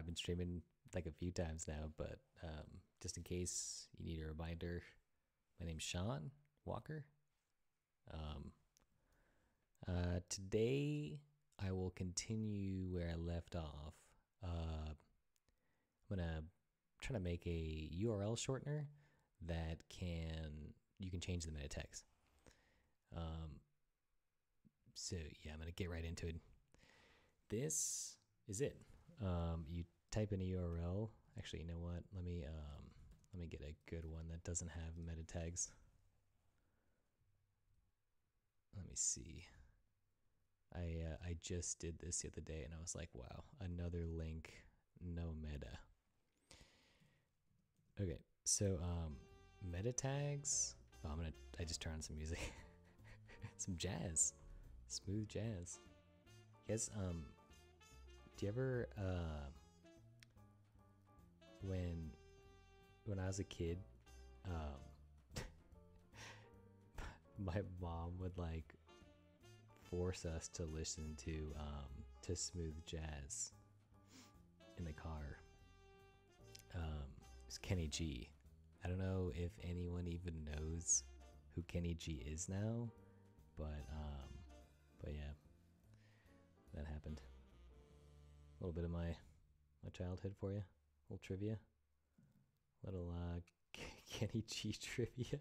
I've been streaming like a few times now, but um, just in case you need a reminder, my name's Sean Walker. Um, uh, today I will continue where I left off. Uh, I'm gonna try to make a URL shortener that can you can change the meta tags. Um, so yeah, I'm gonna get right into it. This is it. Um, you type in a URL. Actually, you know what? Let me um, let me get a good one that doesn't have meta tags. Let me see. I uh, I just did this the other day, and I was like, wow, another link, no meta. Okay, so um, meta tags. Oh, I'm gonna. I just turned on some music, some jazz, smooth jazz. Yes. um, do you ever uh, when when I was a kid, um, my mom would like force us to listen to um, to smooth jazz in the car. Um, it's Kenny G. I don't know if anyone even knows who Kenny G is now, but um, but yeah, that happened. A little bit of my my childhood for you, little trivia, little uh, Kenny G trivia.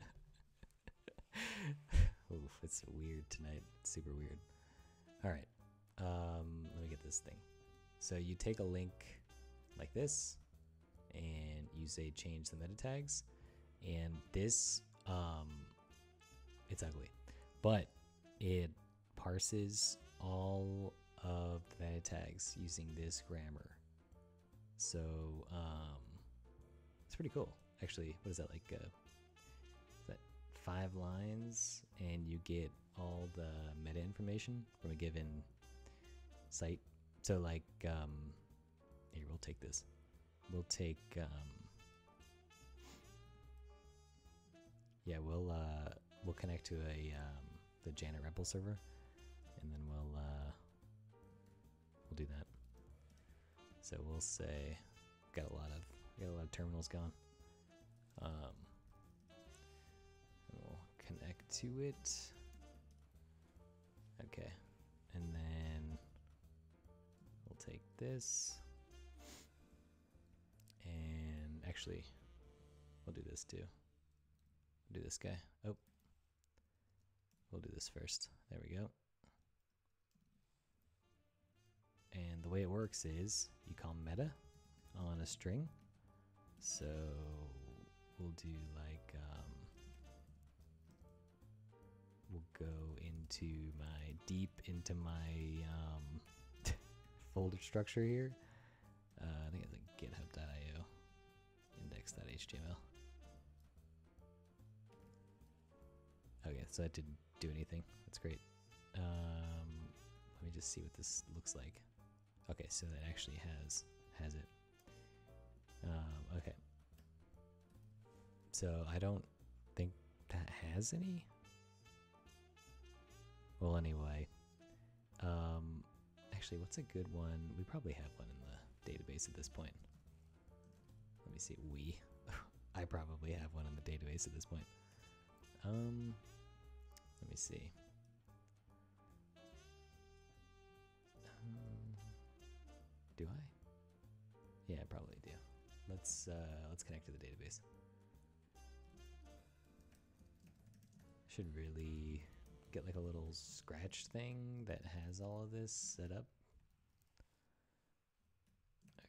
Oof, it's weird tonight. It's super weird. All right, um, let me get this thing. So you take a link like this, and you say change the meta tags, and this um, it's ugly, but it parses all of the meta tags using this grammar. So um, it's pretty cool. Actually, what is that like? Uh, is that five lines, and you get all the meta information from a given site. So like, um, here we'll take this. We'll take, um, yeah, we'll uh, we'll connect to a um, the Janet REPL server, and then we'll uh, we'll do that. So we'll say, got a lot of got a lot of terminals going. Um, we'll connect to it. Okay, and then we'll take this, and actually, we'll do this too. do this guy. Oh, we'll do this first. There we go. The way it works is you call meta on a string. So we'll do like, um, we'll go into my deep into my um, folder structure here. Uh, I think it's like github.io index.html. Okay, so that didn't do anything. That's great. Um, let me just see what this looks like. Okay, so that actually has has it. Um, okay. So I don't think that has any. Well, anyway. Um, actually, what's a good one? We probably have one in the database at this point. Let me see. We. I probably have one in the database at this point. Um, let me see. Yeah, I probably do. Let's uh, let's connect to the database. Should really get like a little scratch thing that has all of this set up.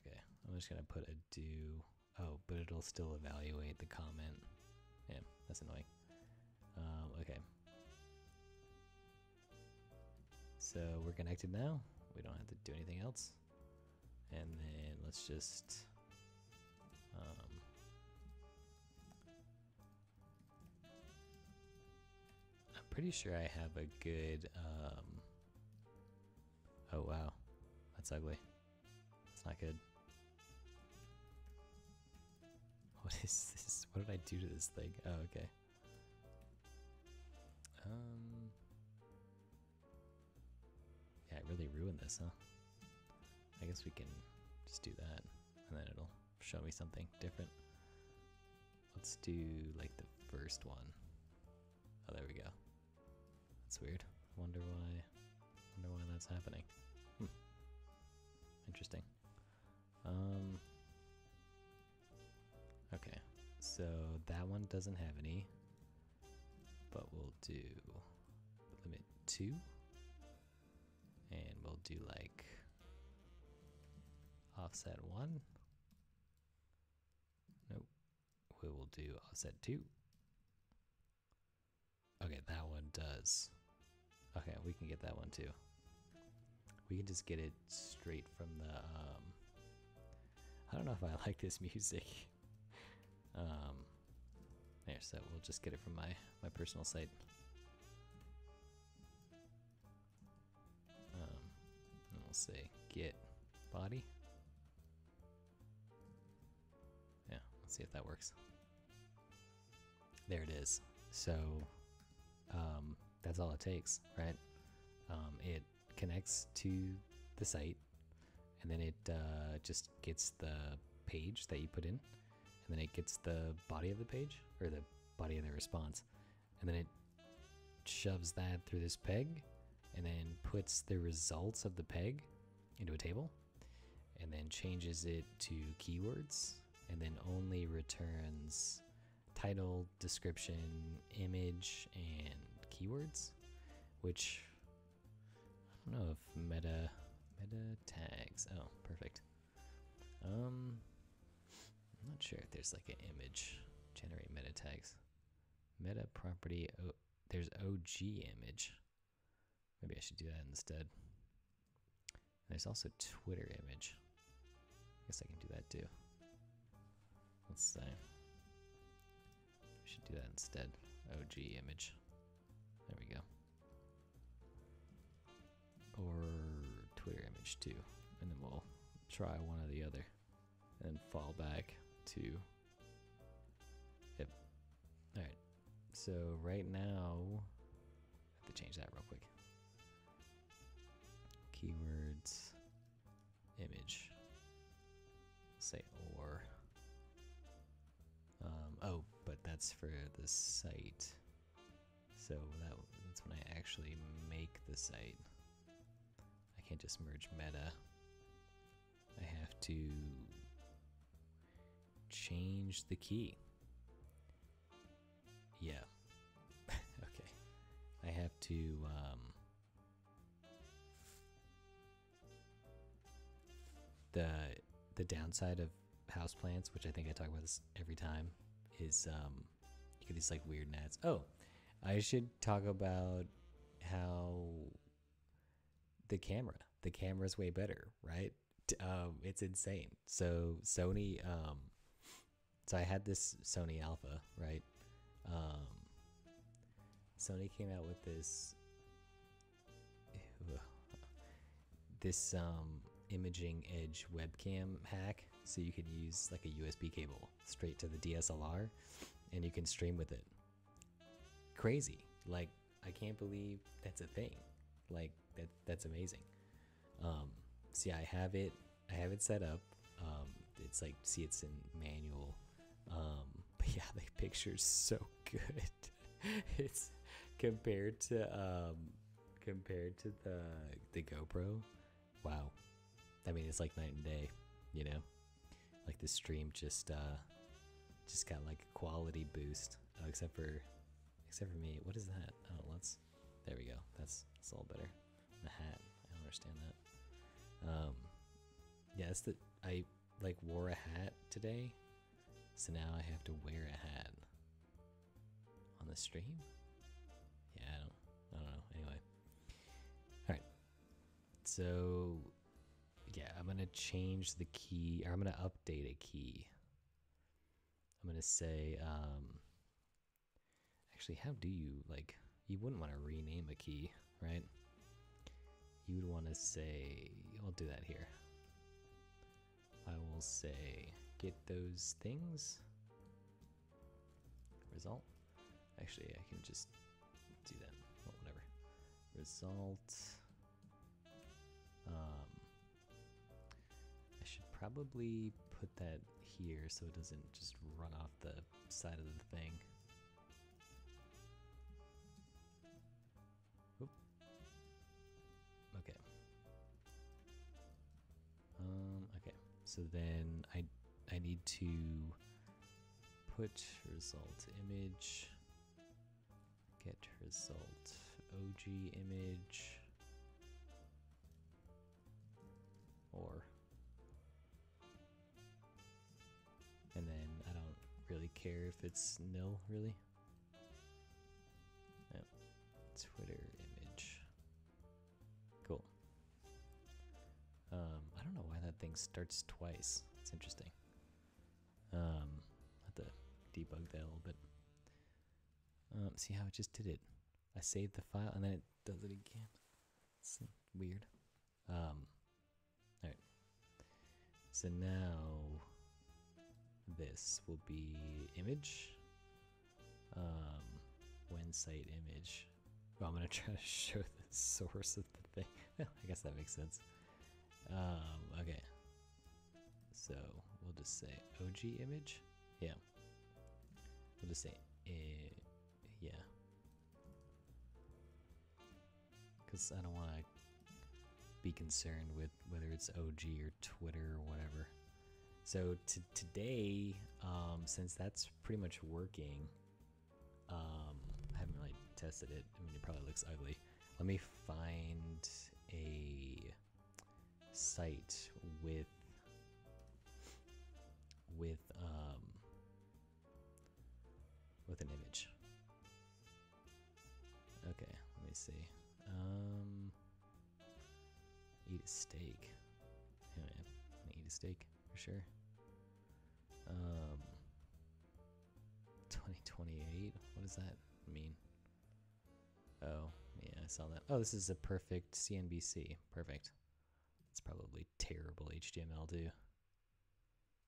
Okay, I'm just gonna put a do. Oh, but it'll still evaluate the comment. Yeah, that's annoying. Um, okay. So we're connected now. We don't have to do anything else. And then let's just um, I'm pretty sure I have a good um, oh wow. That's ugly. It's not good. What is this? What did I do to this thing? Oh okay. Um yeah I really ruined this huh I guess we can just do that and then it'll show me something different. Let's do like the first one. Oh, there we go. That's weird. Wonder why. Wonder why that's happening. Hmm. Interesting. Um. Okay, so that one doesn't have any, but we'll do limit two, and we'll do like offset one. Nope. We will do offset two. Okay, that one does. Okay, we can get that one too. We can just get it straight from the. Um, I don't know if I like this music. um, there, so we'll just get it from my my personal site. Um, and we'll say get body. Let's see if that works. There it is. So um, that's all it takes, right? Um, it connects to the site, and then it uh, just gets the page that you put in, and then it gets the body of the page or the body of the response, and then it shoves that through this peg, and then puts the results of the peg into a table, and then changes it to keywords, and then only returns title, description, image, and keywords, which I don't know if meta meta tags. Oh, perfect. Um, I'm not sure if there's like an image generate meta tags. Meta property. Oh, there's OG image. Maybe I should do that instead. And there's also Twitter image. I guess I can do that too. Let's say. We should do that instead. OG image. There we go. Or Twitter image too. And then we'll try one or the other. And fall back to. Yep. Alright. So right now. I have to change that real quick. Keywords. Image. Oh, but that's for the site. So that, that's when I actually make the site. I can't just merge meta. I have to change the key. Yeah. okay. I have to um, the the downside of houseplants, which I think I talk about this every time, is um, you get these like weird gnats. Oh, I should talk about how the camera, the camera's way better, right? Um, it's insane. So Sony, um, so I had this Sony Alpha, right? Um, Sony came out with this this um, imaging edge webcam hack so you can use like a USB cable straight to the DSLR and you can stream with it. Crazy. Like I can't believe that's a thing. Like that that's amazing. Um see I have it I have it set up. Um it's like see it's in manual. Um but yeah, the picture's so good. it's compared to um compared to the the GoPro. Wow. I mean, it's like night and day, you know? Like the stream just uh just got like a quality boost. Oh, except for except for me. What is that? Oh, let's there we go. That's that's a little better. The hat. I don't understand that. Um yeah, it's the I like wore a hat today. So now I have to wear a hat on the stream? Yeah, I don't I don't know. Anyway. Alright. So yeah, I'm gonna change the key, or I'm gonna update a key. I'm gonna say, um, actually, how do you like? You wouldn't want to rename a key, right? You would want to say, I'll do that here. I will say, get those things. Result. Actually, I can just do that. Well, whatever. Result. Um, probably put that here so it doesn't just run off the side of the thing. Oop. Okay. Um, okay. So then I I need to put result image get result OG image or really care if it's nil really. Yep. Twitter image. Cool. Um, I don't know why that thing starts twice. It's interesting. Um, have to debug that a little bit. Um, see how it just did it. I saved the file and then it does it again. It's weird. Um, Alright. So now this will be image. Um, when site image. Well, I'm gonna try to show the source of the thing. I guess that makes sense. Um, okay. So we'll just say OG image. Yeah. We'll just say uh, yeah. Because I don't want to be concerned with whether it's OG or Twitter or whatever. So today, um, since that's pretty much working, um, I haven't really tested it. I mean, it probably looks ugly. Let me find a site with with um, with an image. Okay, let me see. Um, eat a steak. Yeah, man, eat a steak for sure. Um, 2028. What does that mean? Oh, yeah, I saw that. Oh, this is a perfect CNBC. Perfect. It's probably terrible HTML too.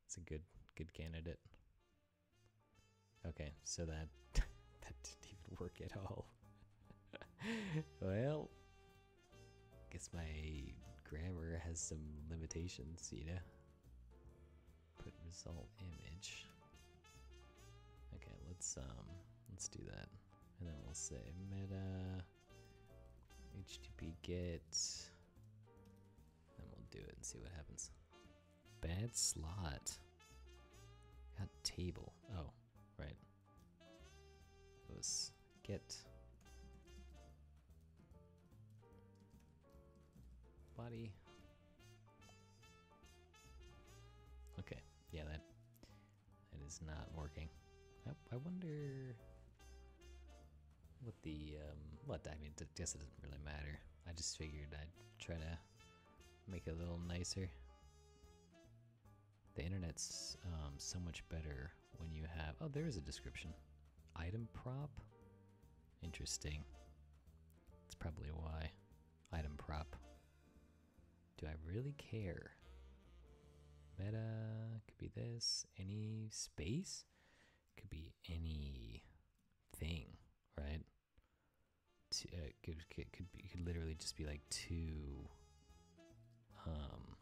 It's a good good candidate. Okay, so that that didn't even work at all. well, guess my grammar has some limitations, you know. Result image. Okay, let's um let's do that. And then we'll say meta HTTP get and we'll do it and see what happens. Bad slot. Got table. Oh, right. It was get body. Yeah, that that is not working. I, I wonder what the um, what I mean. I guess it doesn't really matter. I just figured I'd try to make it a little nicer. The internet's um, so much better when you have. Oh, there is a description. Item prop. Interesting. That's probably why. Item prop. Do I really care? Meta could be this. Any space could be any thing, right? T uh, could could could, be, could literally just be like two. Um.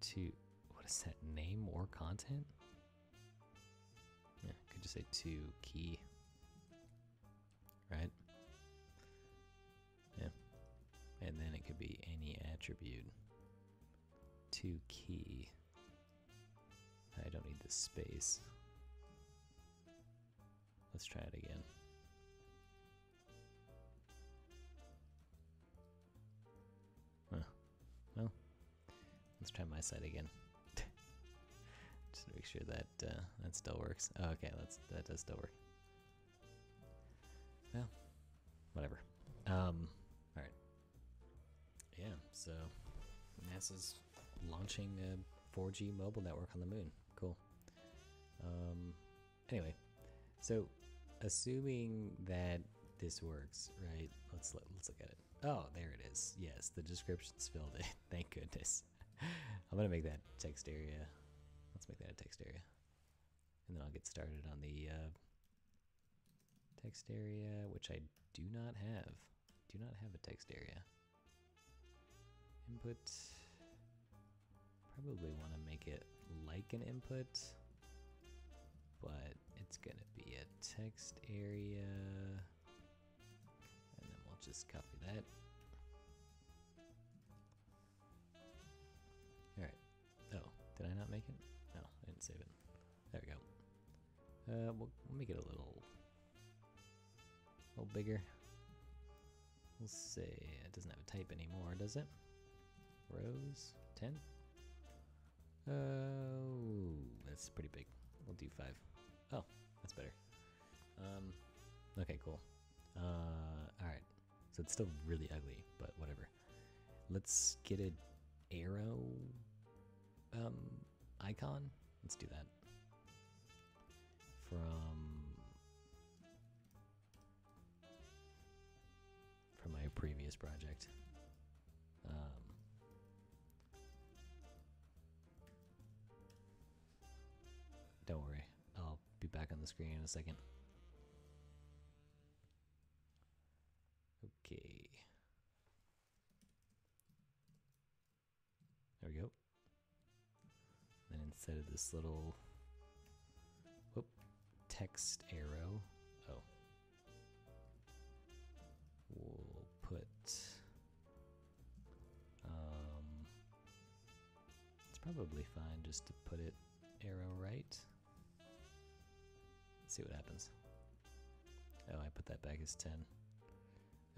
Two. What is that? Name or content? Yeah, could just say two key. Right? And then it could be any attribute to key. I don't need the space. Let's try it again. Huh. Well, let's try my side again. Just to make sure that uh, that still works. Oh, okay, that's that does still work. Well, whatever. Um, yeah, so NASA's launching a 4G mobile network on the moon. Cool. Um, anyway, so assuming that this works, right? Let's let, let's look at it. Oh, there it is. Yes, the description's filled in. Thank goodness. I'm gonna make that text area. Let's make that a text area, and then I'll get started on the uh, text area, which I do not have. Do not have a text area. Input. Probably want to make it like an input, but it's gonna be a text area. And then we'll just copy that. Alright. Oh, did I not make it? No, I didn't save it. There we go. Uh, we'll, we'll make it a little, a little bigger. We'll say it doesn't have a type anymore, does it? Rows, 10? Oh, that's pretty big. We'll do 5. Oh, that's better. Um, okay, cool. Uh, alright. So it's still really ugly, but whatever. Let's get an arrow um, icon. Let's do that. From from my previous project. Um, back on the screen in a second. Okay. There we go. Then instead of this little whoop, text arrow, oh, we'll put um, it's probably fine just to put it arrow right. See what happens. Oh, I put that back as 10.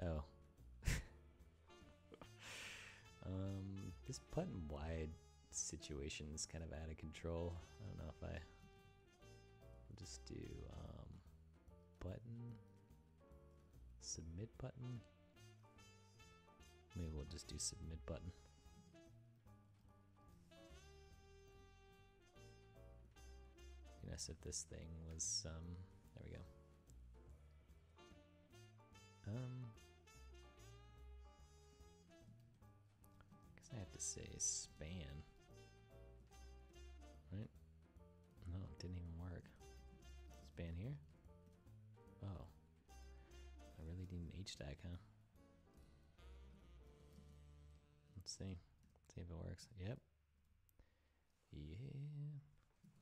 Oh. um, this button wide situation is kind of out of control. I don't know if I. will just do um, button, submit button. Maybe we'll just do submit button. Nice if this thing was um. There we go. Um. Guess I have to say span. Right? No, it didn't even work. Span here? Oh. I really need an H-stack, huh? Let's see. See if it works. Yep. Yeah.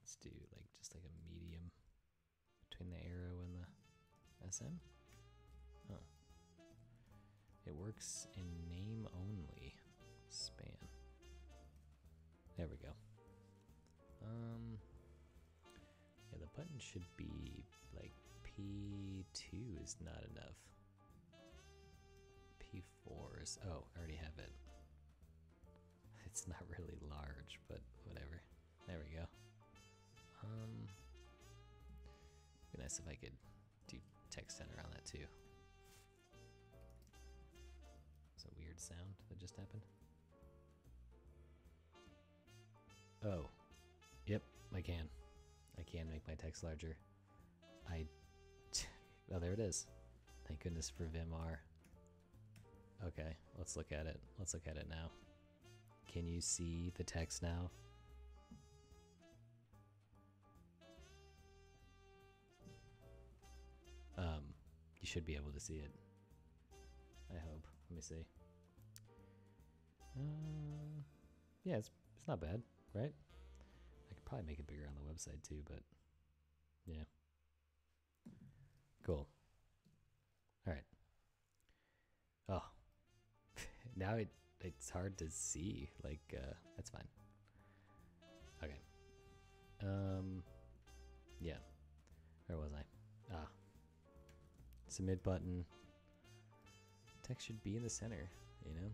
Let's do like just like a medium between the arrow and the SM. Oh. It works in name only. Span. There we go. Um Yeah, the button should be like P2 is not enough. P4 is oh, I already have it. It's not really large, but whatever. There we go. Nice if I could do text center on that too. It's a weird sound that just happened. Oh, yep, I can. I can make my text larger. I. Oh, there it is. Thank goodness for VimR. Okay, let's look at it. Let's look at it now. Can you see the text now? Um, you should be able to see it. I hope. Let me see. Uh, yeah, it's it's not bad, right? I could probably make it bigger on the website too, but yeah. Cool. All right. Oh, now it it's hard to see. Like uh, that's fine. Okay. Um. Yeah. Where was I? Submit button. Text should be in the center, you know?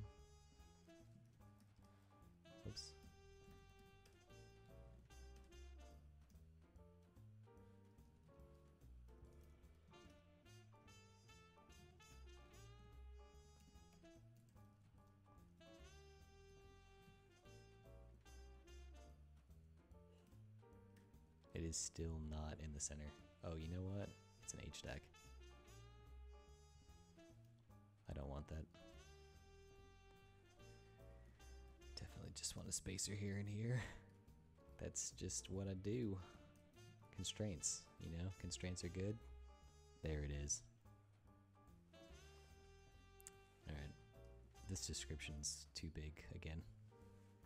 Oops. It is still not in the center. Oh, you know what? It's an H deck. I don't want that. Definitely just want a spacer here and here. That's just what I do. Constraints, you know? Constraints are good. There it is. Alright. this description's too big again.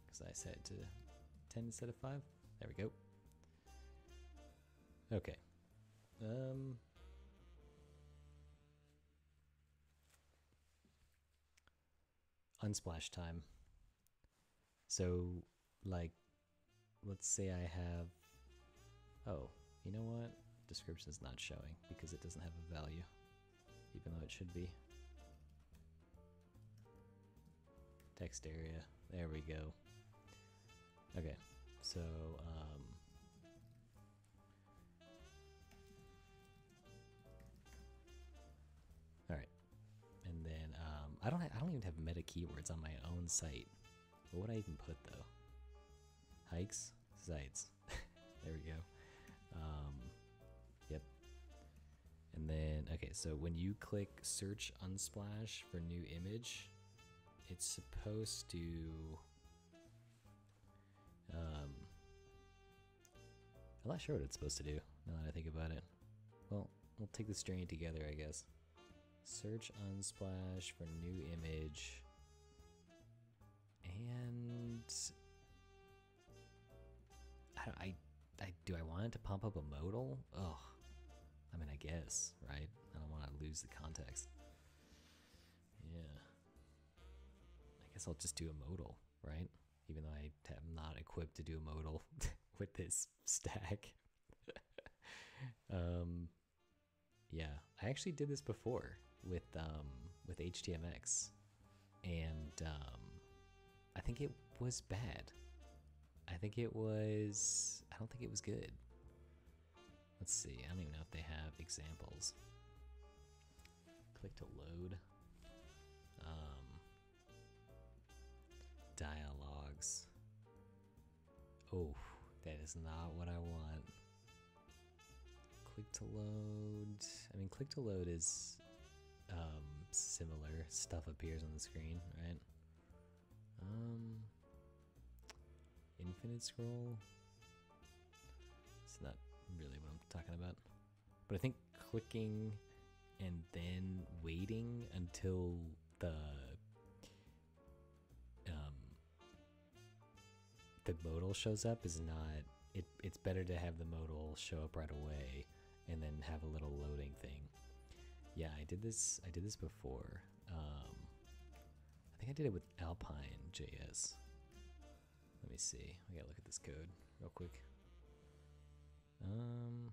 Because I set it to 10 instead of 5. There we go. Okay. Um. Unsplash time. So, like, let's say I have. Oh, you know what? Description is not showing because it doesn't have a value, even though it should be. Text area. There we go. Okay, so um, I don't I don't even have meta keywords on my own site. What would I even put though? Hikes, sites. there we go. Um, yep. And then okay, so when you click search Unsplash for new image, it's supposed to um, I'm not sure what it's supposed to do now that I think about it. Well, we'll take this journey together, I guess. Search Unsplash for new image. And I, I, I do I want it to pump up a modal? Oh, I mean, I guess, right? I don't want to lose the context. Yeah. I guess I'll just do a modal, right? even though I am not equipped to do a modal with this stack. um, yeah, I actually did this before with um, with HTMX, and um, I think it was bad. I think it was. I don't think it was good. Let's see. I don't even know if they have examples. Click to load. Um, dialog Oh, that is not what I want. Click to load. I mean, click to load is um, similar. Stuff appears on the screen, right? Um, infinite scroll. It's not really what I'm talking about. But I think clicking and then waiting until the the modal shows up is not it it's better to have the modal show up right away and then have a little loading thing. Yeah, I did this I did this before. Um, I think I did it with Alpine JS. Let me see. I gotta look at this code real quick. Um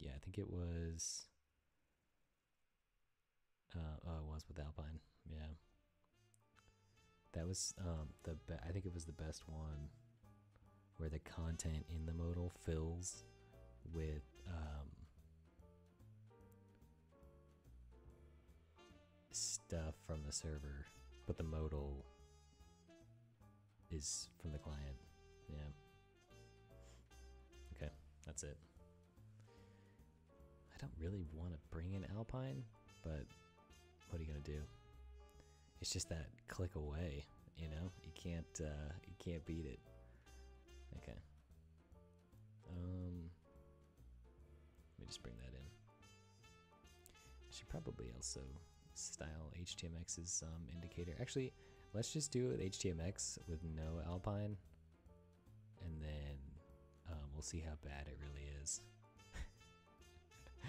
yeah, I think it was uh, oh, it was with Alpine. Yeah. That was um, the be- I think it was the best one where the content in the modal fills with um, stuff from the server, but the modal is from the client. Yeah. Okay, that's it. I don't really want to bring in Alpine, but what are you gonna do? it's just that click away, you know? You can't uh, you can't beat it. Okay. Um let me just bring that in. I should probably also style HTMX's um, indicator. Actually, let's just do it with HTMX with no Alpine, and then um, we'll see how bad it really is.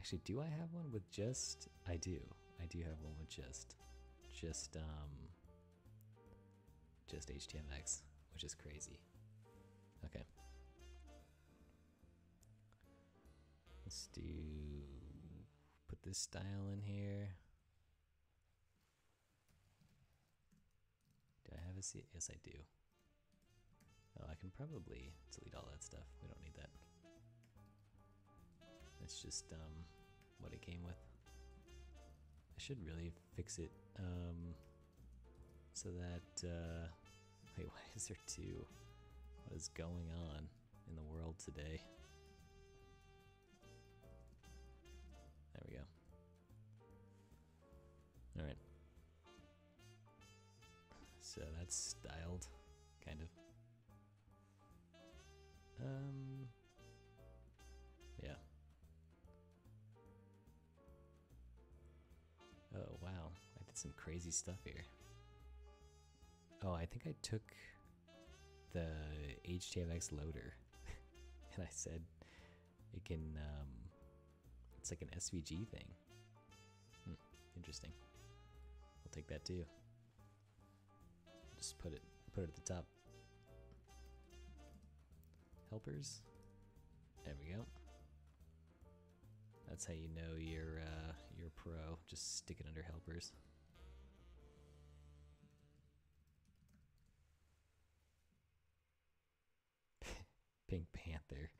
Actually, do I have one with just? I do. I do have one with just, just um, just HTMX, which is crazy. Okay. Let's do, this style in here. Do I have a C? Yes, I do. Oh, I can probably delete all that stuff. We don't need that. It's just um, what it came with. I should really fix it um, so that. Uh, wait, why is there two? What is going on in the world today? All right. So that's styled, kind of. Um. Yeah. Oh, wow. I did some crazy stuff here. Oh, I think I took the HTMX loader and I said it can, um, it's like an SVG thing. Hmm, interesting. Take that too. Just put it, put it at the top. Helpers. There we go. That's how you know you're uh, you're pro. Just stick it under helpers. Pink Panther.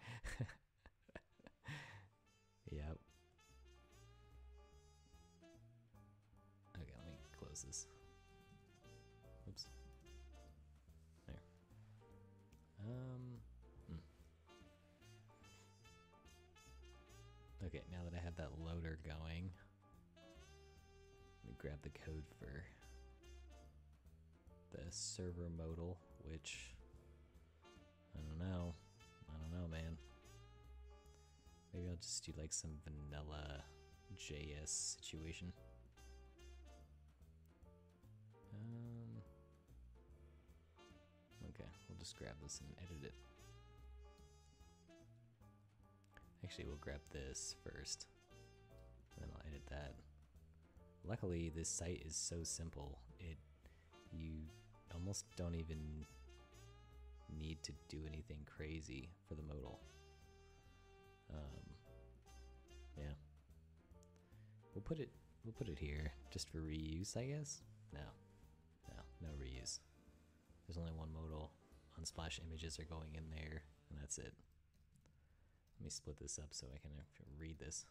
Server modal, which I don't know. I don't know, man. Maybe I'll just do like some vanilla JS situation. Um, okay, we'll just grab this and edit it. Actually, we'll grab this first, then I'll edit that. Luckily, this site is so simple. It you almost don't even need to do anything crazy for the modal. Um, yeah, we'll put it we'll put it here just for reuse, I guess. No, no, no reuse. There's only one modal. Unsplash images are going in there, and that's it. Let me split this up so I can read this.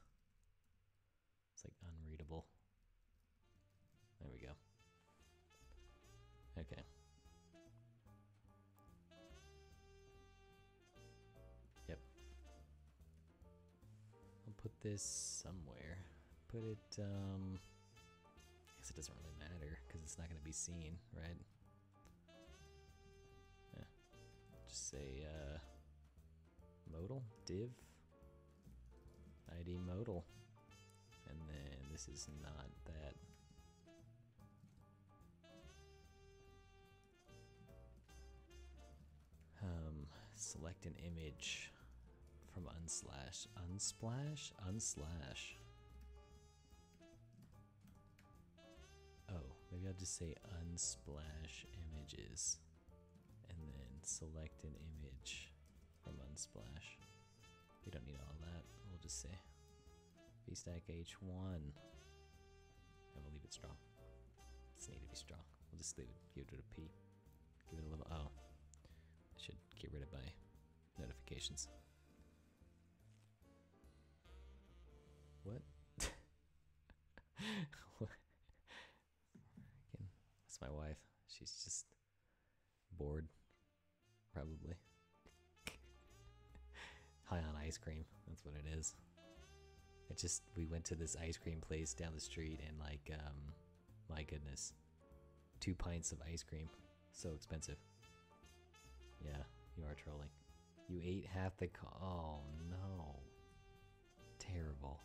It's like unreadable. There we go. Okay. Yep. I'll put this somewhere. Put it, um, I guess it doesn't really matter because it's not going to be seen, right? Yeah. Just say, uh, modal div id modal and then this is not that select an image from unslash unsplash unslash oh maybe I'll just say unsplash images and then select an image from Unsplash. We don't need all that. We'll just say VStack H1. And we'll leave it strong. It's need to be strong. We'll just leave it, give it a P. Give it a little O. Should get rid of my notifications. What? what? That's my wife. She's just bored, probably high on ice cream. That's what it is. It just we went to this ice cream place down the street and like um my goodness. Two pints of ice cream. So expensive. Yeah, you are trolling. You ate half the co- Oh no. Terrible.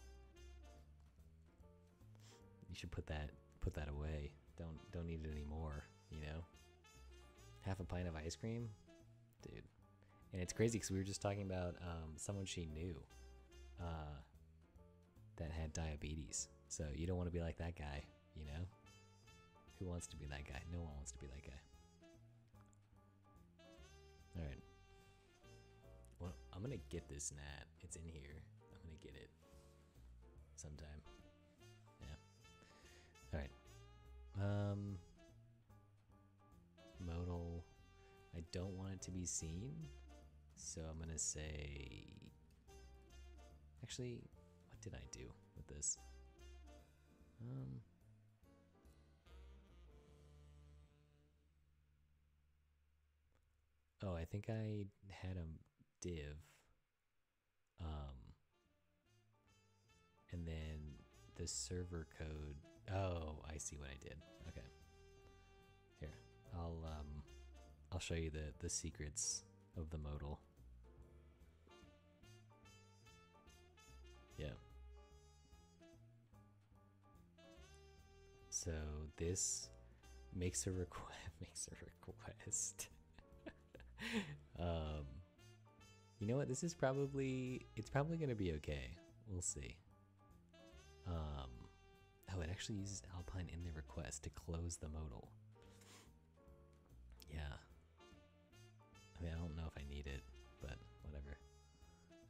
You should put that put that away. Don't don't eat it anymore, you know? Half a pint of ice cream? Dude. And it's crazy because we were just talking about um, someone she knew uh, that had diabetes. So you don't want to be like that guy, you know? Who wants to be that guy? No one wants to be that guy. Alright. Well, I'm gonna get this gnat. It's in here. I'm gonna get it sometime. Yeah. Alright. Um modal I don't want it to be seen. So I'm gonna say. Actually, what did I do with this? Um. Oh, I think I had a div. Um. And then the server code. Oh, I see what I did. Okay. Here, I'll um, I'll show you the the secrets of the modal. Yeah. So this makes a request makes a request. um you know what? This is probably it's probably to be okay. We'll see. Um oh, it actually uses Alpine in the request to close the modal. Yeah. I mean, I don't know if I need it, but whatever.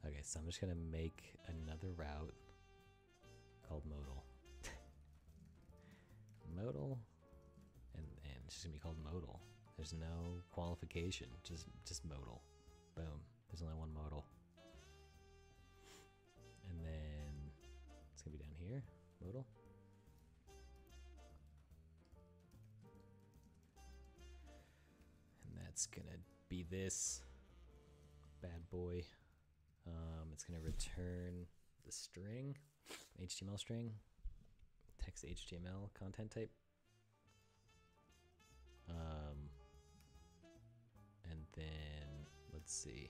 Okay, so I'm just to make another route called modal. modal and and it's just to be called modal. There's no qualification, just just modal. Boom. There's only one modal. And then it's gonna be down here, modal. And that's gonna be this bad boy. Um, it's gonna return the string, HTML string, text HTML content type. Um, then let's see.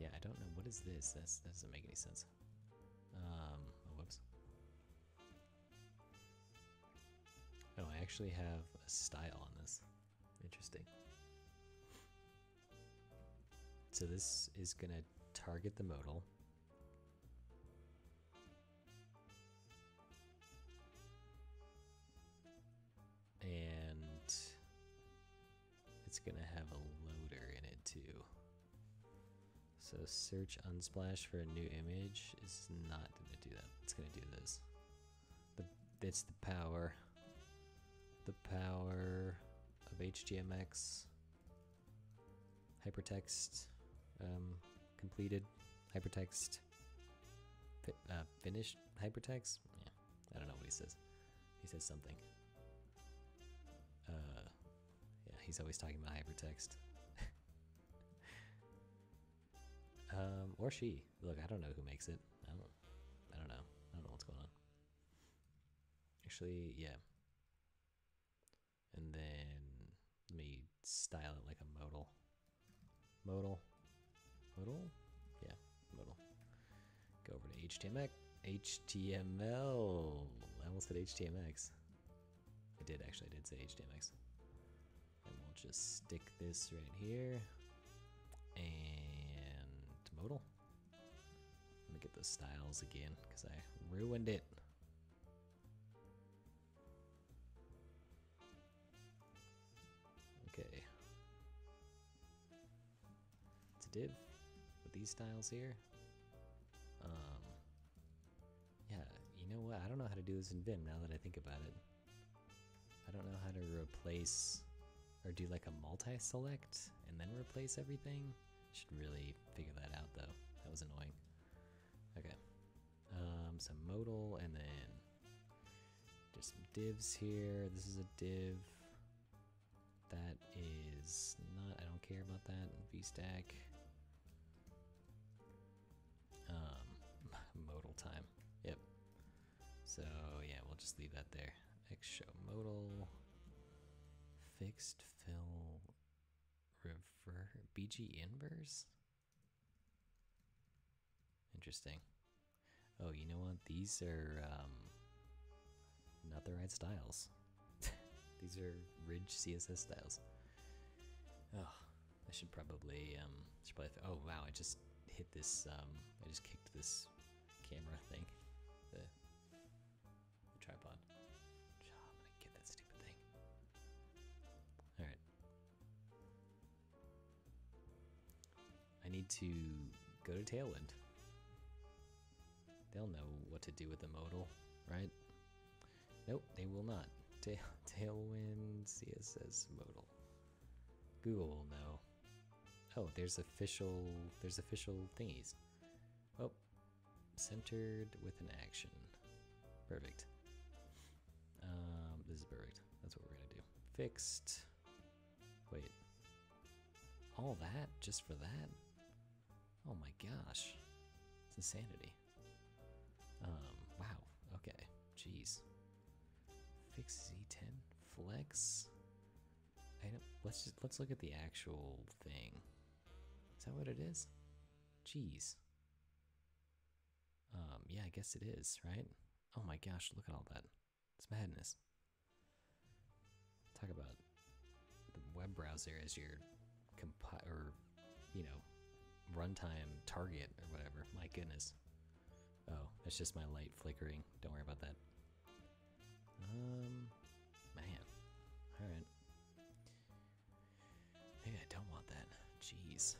Yeah, I don't know. What is this? That's, that doesn't make any sense. Um, oh, whoops. Oh, I actually have a style on this. Interesting. So this is going to target the modal. And it's going to have a So search Unsplash for a new image is not going to do that. It's going to do this. The it's the power. The power of HTMX. Hypertext um, completed. Hypertext fi uh, finished hypertext. Yeah, I don't know what he says. He says something. Uh, yeah, he's always talking about hypertext. Um, or she. Look, I don't know who makes it. I don't. I don't know. I don't know what's going on. Actually, yeah. And then let me style it like a modal. Modal. Modal. Yeah, modal. Go over to HTML. HTML. I almost said HTMX. I did actually. I did say HTMX. And we'll just stick this right here. And modal. Let me get those styles again because I ruined it. Okay. It's a div with these styles here. Um, yeah, you know what? I don't know how to do this in Vim now that I think about it. I don't know how to replace or do like a multi-select and then replace everything. Should really figure that out though. That was annoying. Okay. Um, some modal and then just some divs here. This is a div. That is not, I don't care about that. VStack. Um, modal time. Yep. So yeah, we'll just leave that there. X show modal. Fixed fill BG inverse? Interesting. Oh, you know what? These are um, not the right styles. These are Ridge CSS styles. Oh, I should probably um, should probably. oh wow! I just hit this. Um, I just kicked this camera thing. The, the tripod. Need to go to Tailwind. They'll know what to do with the modal, right? Nope, they will not. Tail Tailwind CSS modal. Google will know. Oh, there's official there's official thingies. Oh, centered with an action. Perfect. Um, this is perfect. That's what we're gonna do. Fixed. Wait. All that just for that? Oh my gosh. It's insanity. Um, wow. Okay. Jeez. Fix Z10 flex. I don't, let's just let's look at the actual thing. Is that what it is? Jeez. Um, yeah, I guess it is, right? Oh my gosh, look at all that. It's madness. talk about the web browser as your compi or you know runtime target or whatever. My goodness. Oh, it's just my light flickering. Don't worry about that. Um, man. All right. Maybe I don't want that. Jeez.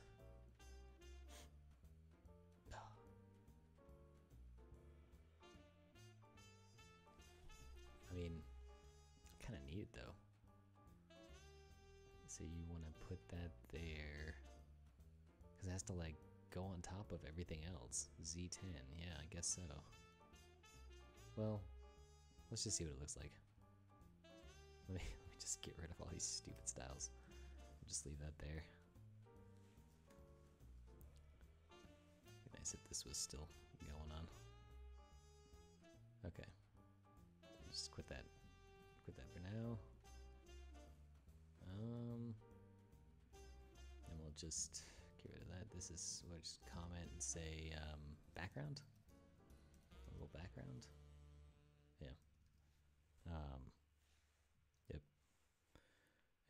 I mean, kind of need it though. So you want to put that there. Has to like go on top of everything else. Z10, yeah, I guess so. Well, let's just see what it looks like. Let me, let me just get rid of all these stupid styles. just leave that there. Be nice if this was still going on. Okay. Just quit that. Quit that for now. Um, and we'll just This is, we'll just comment and say um, background. A little background. Yeah. Um, yep.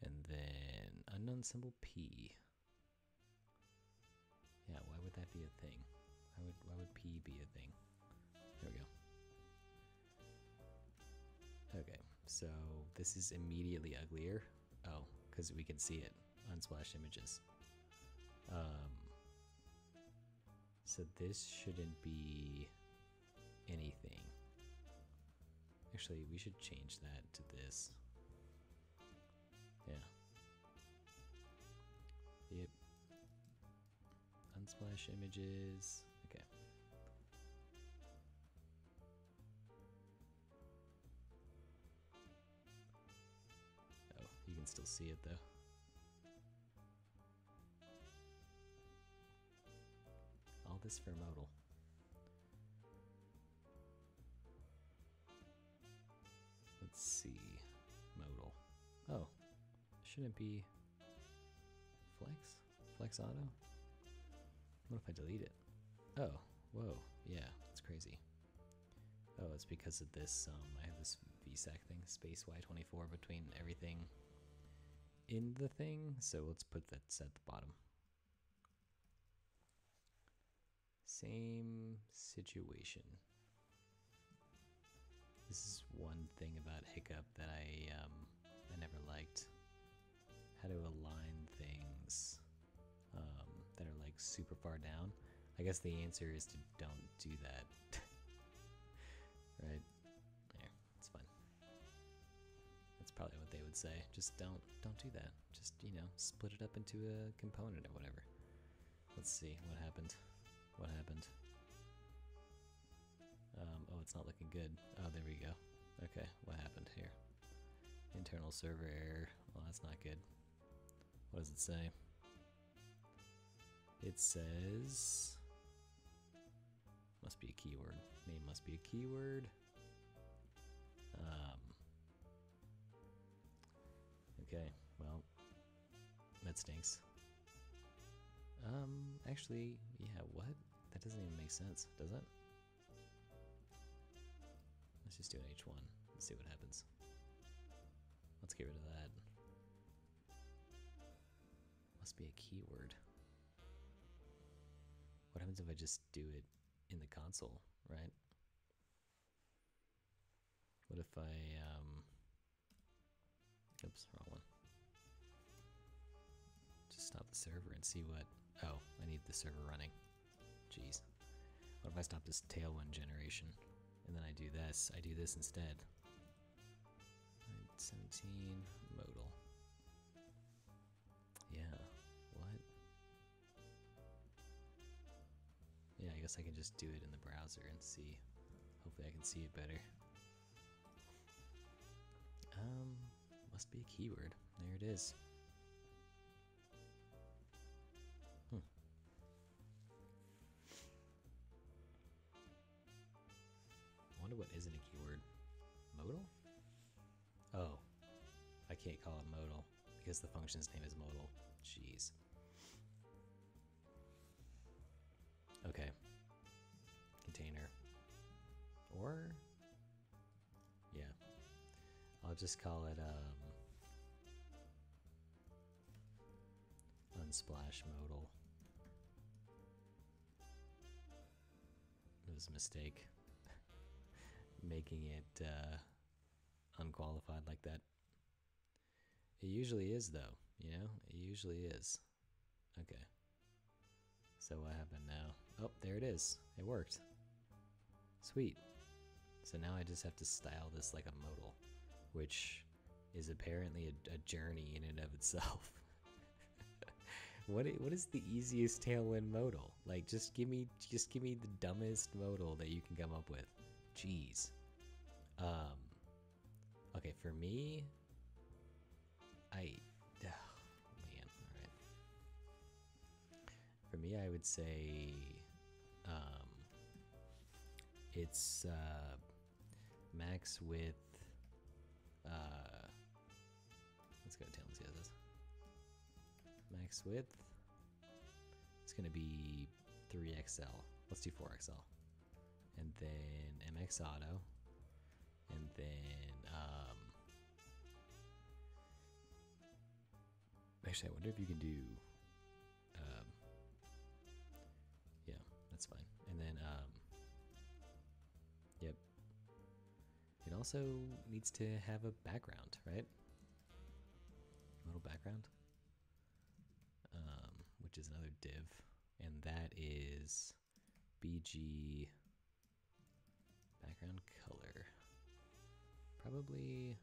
And then unknown symbol P. Yeah, why would that be a thing? Why would why would P be a thing? There we go. Okay, so this is immediately uglier. Oh, because we can see it Unsplash images. Um, so this shouldn't be anything. Actually, we should change that to this. Yeah. Yep. Unsplash images. Okay. Oh, you can still see it though. This for modal. Let's see. Modal. Oh, shouldn't be flex? Flex auto? What if I delete it? Oh, whoa, yeah, that's crazy. Oh, it's because of this, um, I have this VStack thing, space Y24 between everything in the thing, so let's put that at the bottom. Same situation. This is one thing about Hiccup that I um, I never liked. How to align things um, that are like super far down. I guess the answer is to don't do that. right? There, it's fine. That's probably what they would say. Just don't don't do that. Just you know split it up into a component or whatever. Let's see what happened. What happened? Um, oh, it's not looking good. Oh, there we go. Okay, what happened here? Internal server error. Well, that's not good. What does it say? It says. Must be a keyword. Name must be a keyword. Um. Okay, well, that stinks. Um, actually, yeah, what? That doesn't even make sense, does it? Let's just do an H1. Let's see what happens. Let's get rid of that. Must be a keyword. What happens if I just do it in the console, right? What if I, um, oops, wrong one. Just stop the server and see what, oh, I need the server running. Jeez. What if I stop this tailwind generation? And then I do this. I do this instead. 17 modal. Yeah. What? Yeah, I guess I can just do it in the browser and see. Hopefully I can see it better. Um, must be a keyword. There it is. wonder what isn't a keyword. Modal? Oh, I can't call it modal because the function's name is modal. Jeez. Okay. Container. Or, yeah. I'll just call it, um, unsplash modal. It was a mistake making it uh, unqualified like that. It usually is, though, you know? It usually is. Okay. So what happened now? Oh, there it is. It worked. Sweet. So now I just have to style this like a modal, which is apparently a, a journey in and of itself. what what is the easiest tailwind modal? Like just give me just give me the dumbest modal that you can come up with. Jeez. Um Okay, for me I oh, man, all right. For me I would say um it's uh max width uh let's go down and see how this max width it's gonna be 3xl let's do 4xl and then mx auto and then um actually i wonder if you can do um yeah that's fine. And then um yep. It also needs to have a background, right? Modal background, um, which is another div, and that is BG background color. Probably,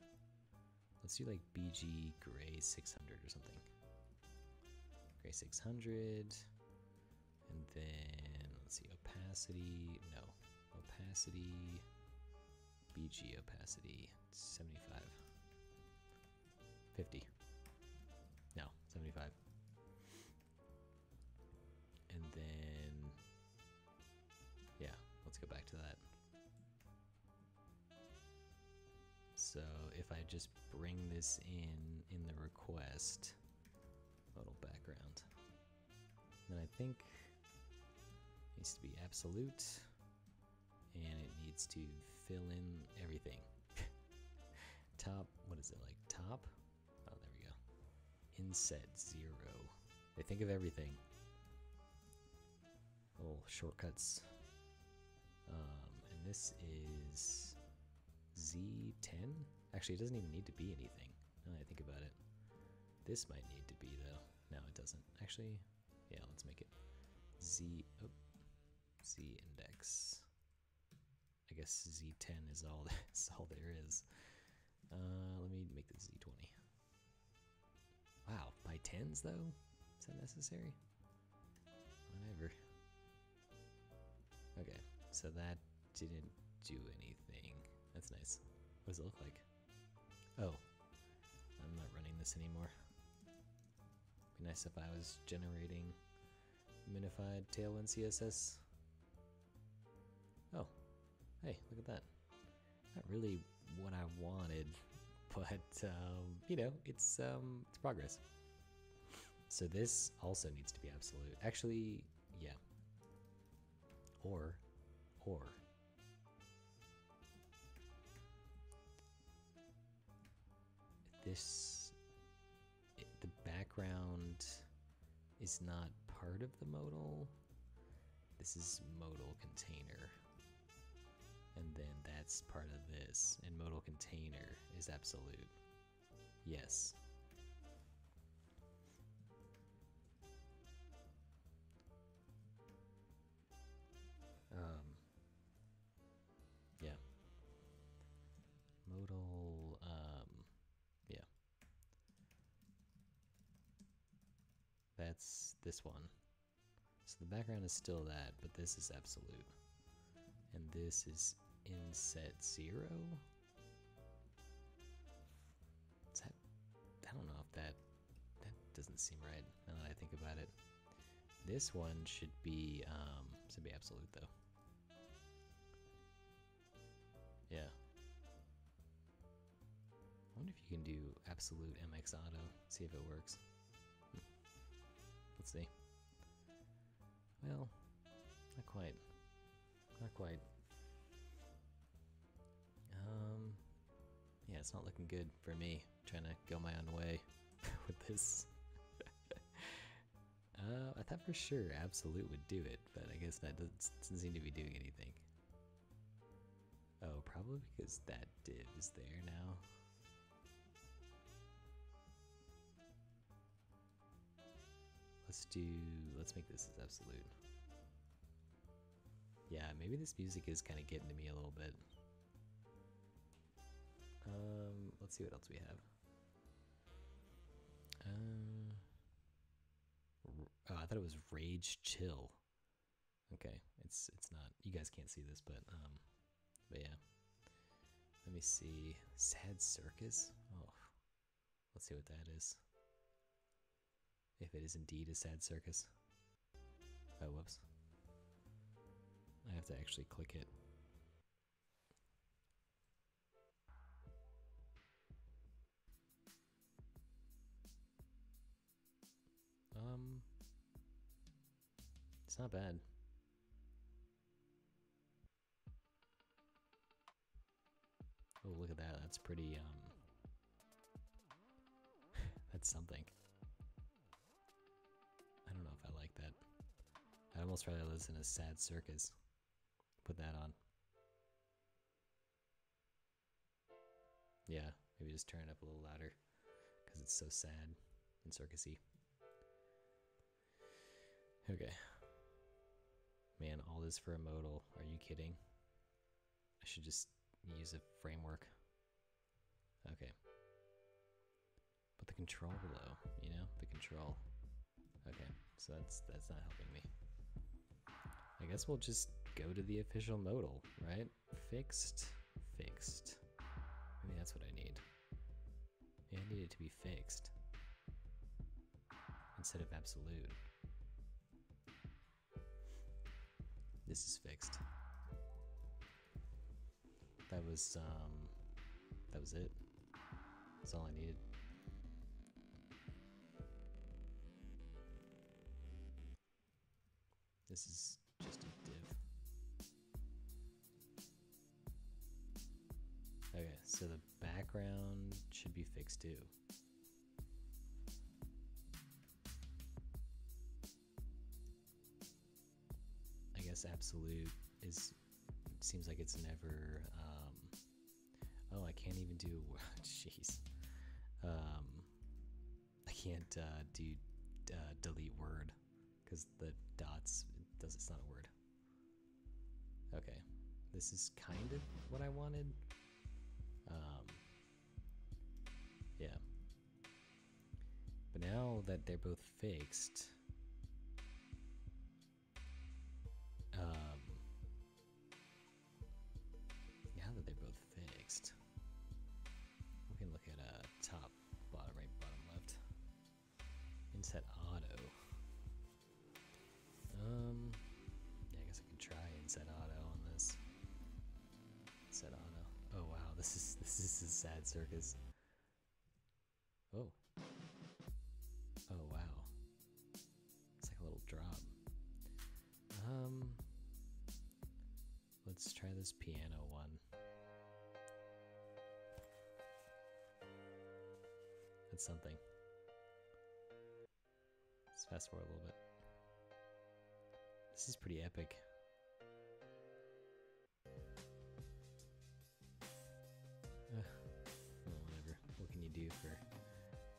let's do like BG gray 600 or something. Gray 600, and then let's see, opacity, no, opacity. BG opacity 75 50 no 75 and then yeah let's go back to that I just bring this in in the request modal background then I think it needs to be absolute and it needs to fill in everything. top, what is it like? Top? Oh, there we go. Inset zero. They think of everything. Little shortcuts. Um, and this is Z10. Actually, it doesn't even need to be anything. Now that I think about it. This might need to be though. No, it doesn't. Actually, yeah, let's make it Z. Oh, Z index. I guess Z10 is all that's all there is. Uh, let me make this Z20. Wow, by tens though? Is that necessary? Whatever. Okay, so that didn't do anything. That's nice. What does it look like? Oh, I'm not running this anymore. Be nice if I was generating minified Tailwind CSS. Oh, Hey, look at that. Not really what I wanted, but um, you know, it's um, it's progress. So this also needs to be absolute. Actually, yeah. Or, or. This, it, the background is not part of the modal. This is modal container and then that's part of this. And modal container is absolute. Yes. That's this one. So the background is still that, but this is absolute. And this is inset zero. Is that? I don't know if that that doesn't seem right now that I think about it. This one should be um should be absolute though. Yeah. I wonder if you can do absolute MX auto. See if it works. Let's see. Well, not quite. Not quite. Um, yeah, it's not looking good for me. trying to go my own way with this. Uh, I thought for sure Absolute would do it, but I guess that doesn't, doesn't seem to be doing anything. Oh, probably because that div is there now. Let's do, let's make this as absolute. Yeah, maybe this music is kind of getting to me a little bit. Um, let's see what else we have. Uh, oh, I thought it was Rage Chill. Okay, it's it's not. You guys can't see this, but um, but yeah. Let me see. Sad Circus. Oh, let's see what that is. If it is indeed a sad circus. Oh, whoops. I have to actually click it. Um, it's not bad. Oh, look at that. That's pretty, um, that's something. Almost rather listen to Sad Circus. Put that on. Yeah, maybe just turn it up a little louder because it's so sad and circusy. Okay. Man, all this for a modal. Are you kidding? I should just use a framework. Okay. But the control though, you know? The control. Okay, so that's that's not helping me. I guess we'll just go to the official modal, right? Fixed, fixed. Maybe that's what I need. Maybe I need it to be fixed instead of absolute. This is fixed. That was um that was it. That's all I needed. This is just a div. Okay, so the background should be fixed too. I guess absolute is seems like it's never um, oh I can't even do jeez um, I can't uh, do uh, delete word because the dots does it's not a word. Okay, this is kind of what I wanted. Um, yeah, but now that they're both fixed, um, circus. Oh. Oh wow. It's like a little drop. Um, let's try this piano one. That's something. Let's fast forward a little bit. This is pretty epic.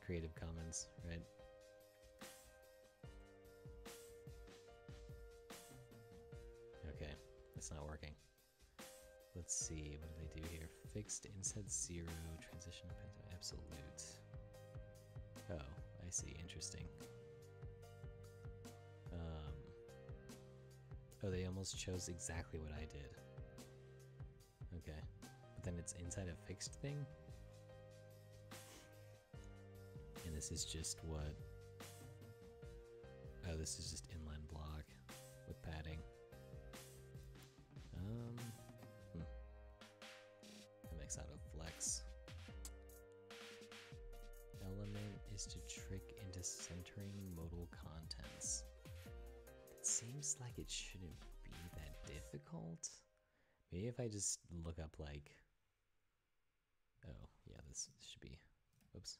Creative Commons, right? Okay, that's not working. Let's see, what do they do here? Fixed inset zero, transition to absolute. Oh, I see, interesting. Um, oh, they almost chose exactly what I did. Okay, but then it's inside a fixed thing? This is just what. Oh, this is just inline block with padding. Um, hmm. out auto flex. Element is to trick into centering modal contents. It seems like it shouldn't be that difficult. Maybe if I just look up like. Oh, yeah, this should be. Oops.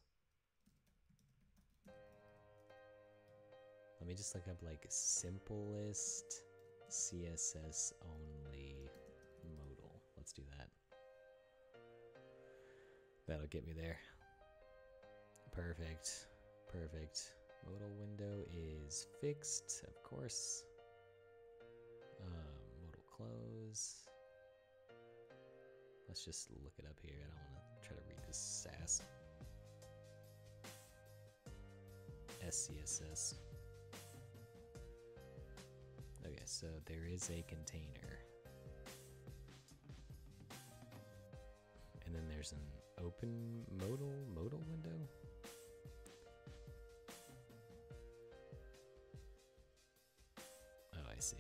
Let me just look up like simplest CSS only modal. Let's do that. That'll get me there. Perfect. Perfect. Modal window is fixed, of course. Um, modal close. Let's just look it up here. I don't want to try to read this sass. SCSS. Okay, so there is a container. And then there's an open modal modal window. Oh, I see.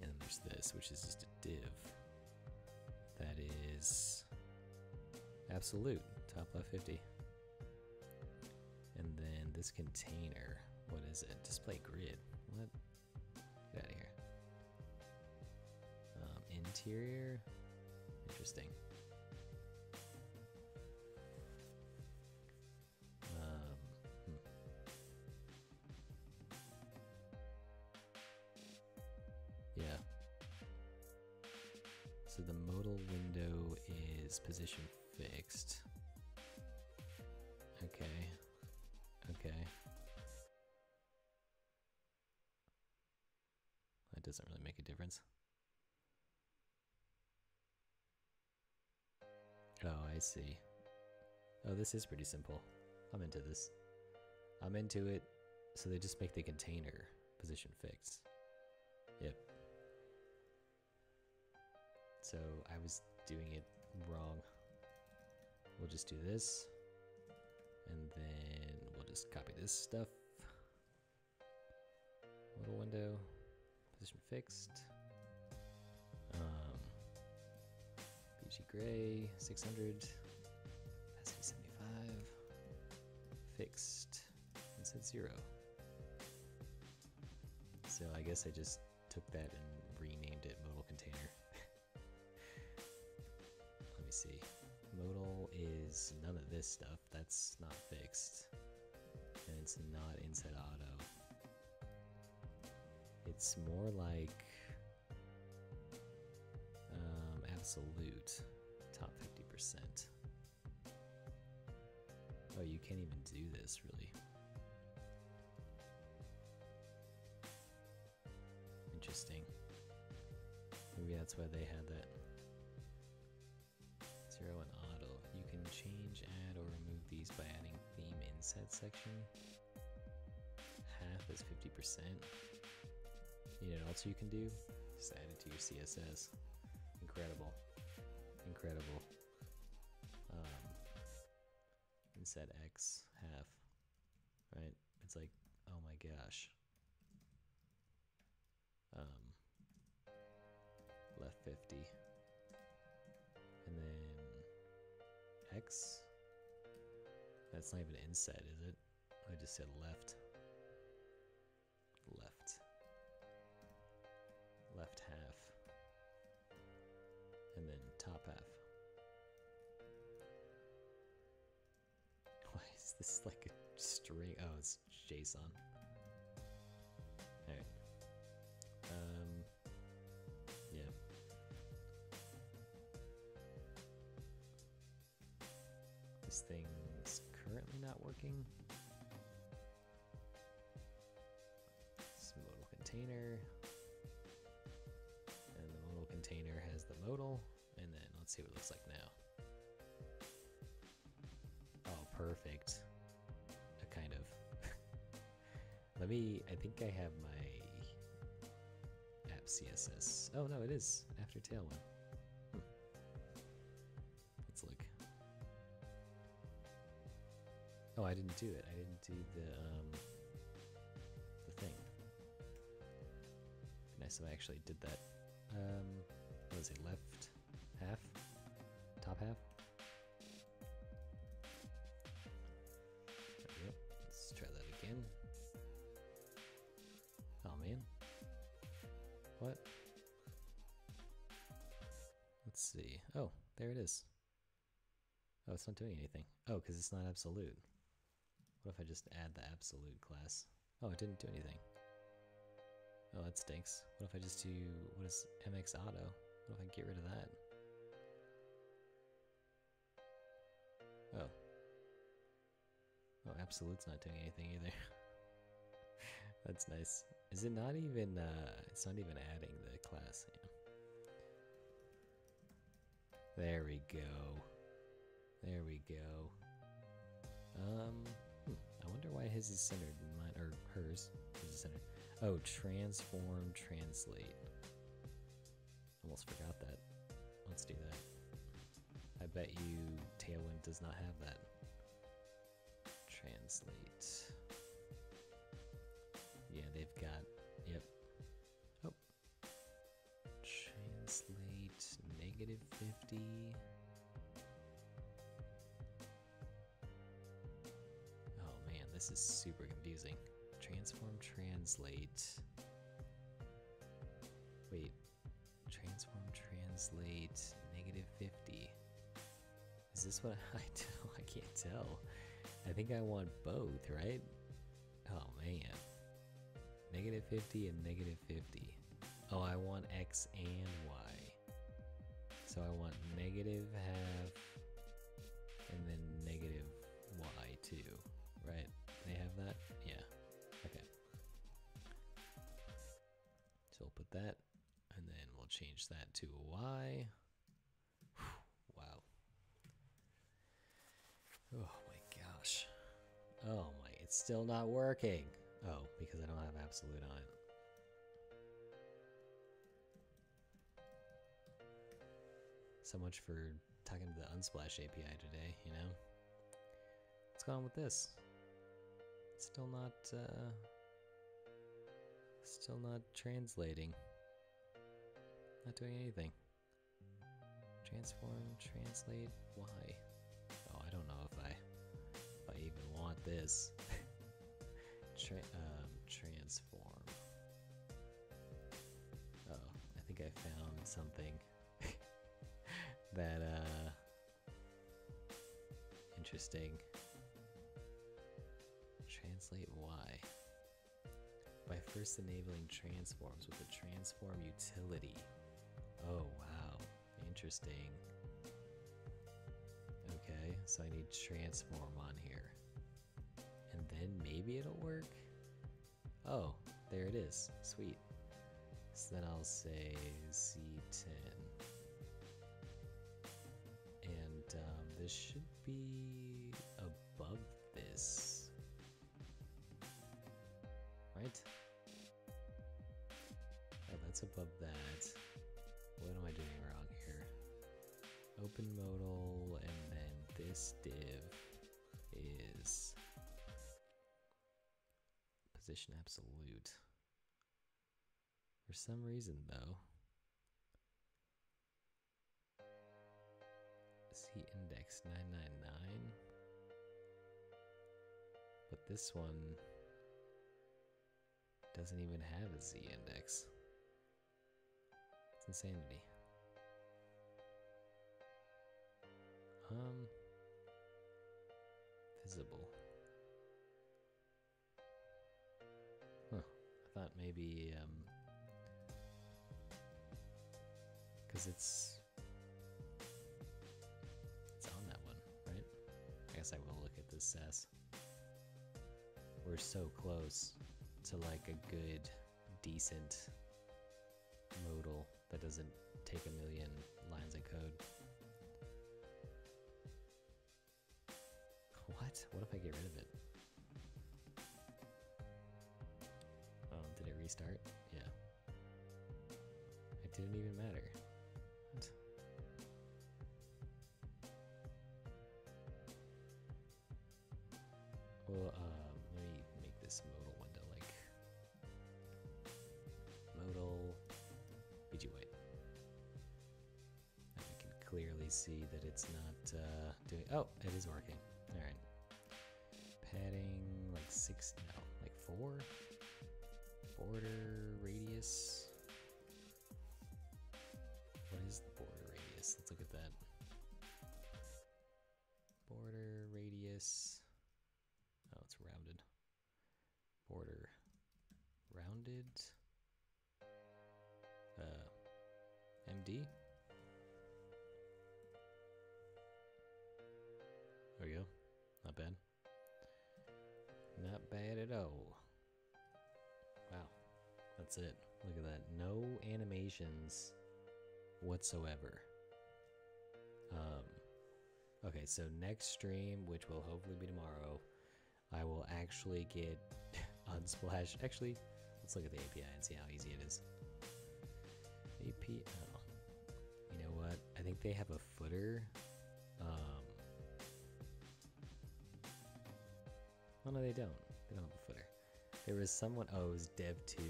And then there's this, which is just a div. That is absolute, top left 50. And then this container, what is it? Display grid. What? Get out of here. Um, interior. Interesting. Doesn't really make a difference. Oh, I see. Oh, this is pretty simple. I'm into this. I'm into it. So they just make the container position fixed. Yep. So I was doing it wrong. We'll just do this. And then we'll just copy this stuff. Little window. Position fixed. Um, BG gray, 600. Opacity 75. Fixed. And set zero. So I guess I just took that and renamed it modal container. Let me see. Modal is none of this stuff. That's not fixed. And it's not inset auto. It's more like um, absolute top 50%. Oh, you can't even do this really. Interesting. Maybe that's why they had that. Zero and auto. You can change, add, or remove these by adding theme inset section. Half is 50%. You know what else you can do? Just add it to your CSS. Incredible. Incredible. Um, inset X half. Right? It's like, oh my gosh. Um, left 50. And then X. That's not even inset, is it? I just said. Left. Is this like a string? Oh, it's JSON. Alright. Um, yeah. This thing's currently not working. This modal container. And the modal container has the modal. And then let's see what it looks like now. Perfect. A kind of. Let me, I think I have my app CSS. Oh no, it is after Tailwind. Hmm. Let's look. Oh, I didn't do it. I didn't do the um the thing. Nice I actually did that. Um, what was it? Left there it is. Oh, it's not doing anything. Oh, because it's not absolute. What if I just add the absolute class? Oh, it didn't do anything. Oh, that stinks. What if I just do, what is MX Auto? What if I get rid of that? Oh. Oh, Absolute's not doing anything either. That's nice. Is it not even, uh, it's not even adding the class. Yeah. There we go. There we go. Um, hmm, I wonder why his is centered and mine, or hers is centered. Oh, transform, translate. Almost forgot that. Let's do that. I bet you Tailwind does not have that. Translate. Yeah, they've got. 50. Oh man, this is super confusing. Transform, translate. Wait. Transform, translate, negative 50. Is this what I do? I can't tell. I think I want both, right? Oh man. Negative 50 and negative 50. Oh, I want X and Y. So I want negative half and then negative y2, right? They have that? Yeah. Okay. So we'll put that and then we'll change that to Y. wow. Oh my gosh. Oh my, it's still not working. Oh, because I don't have absolute on it. So much for talking to the Unsplash API today, you know? What's going on with this? Still not, uh, still not translating. Not doing anything. Transform, translate, why? Oh, I don't know if I, if I even want this. Tra um, transform. Oh, I think I found something that, uh, interesting. Translate Y. By first enabling transforms with the transform utility. Oh, wow. Interesting. Okay, so I need transform on here. And then maybe it'll work? Oh, there it is. Sweet. So then I'll say Z10. This should be above this. Right? That's above that. What am I doing wrong here? Open modal, and then this div is position absolute. For some reason, though, Z index 999, but this one doesn't even have a Z index. It's insanity. Um, visible. Huh. I thought maybe, um, because it's Sass. We're so close to like a good, decent modal that doesn't take a million lines of code. What? What if I get rid of it? Oh, did it restart? Yeah. It didn't even matter. see that it's not uh, doing, oh, it is working. All right. Padding like six, no, like four. Border radius. What is the border radius? Let's look at that. Border radius. Oh, it's rounded. Border rounded. Oh. Wow. That's it. Look at that. No animations whatsoever. Um okay, so next stream, which will hopefully be tomorrow, I will actually get Unsplash. Actually, let's look at the API and see how easy it is. API. You know what? I think they have a footer. Um, oh no, they don't. Don't footer. There was someone. Oh, it was dev.to.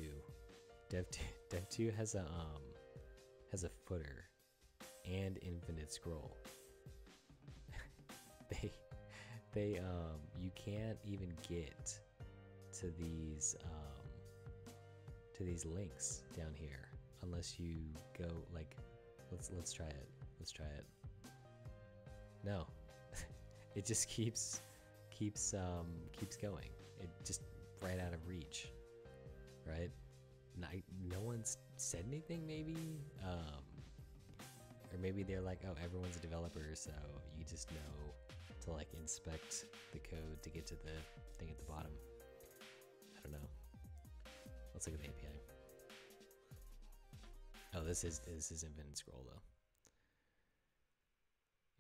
dev.to. dev.to has a um has a footer and infinite scroll. they they um you can't even get to these um to these links down here unless you go like let's let's try it. Let's try it. No. it just keeps keeps um keeps going. It just right out of reach. Right? No, no one's said anything maybe um or maybe they're like, "Oh, everyone's a developer, so you just know to like inspect the code to get to the thing at the bottom." I don't know. Let's look at the API. Oh, this is this is infinite scroll though.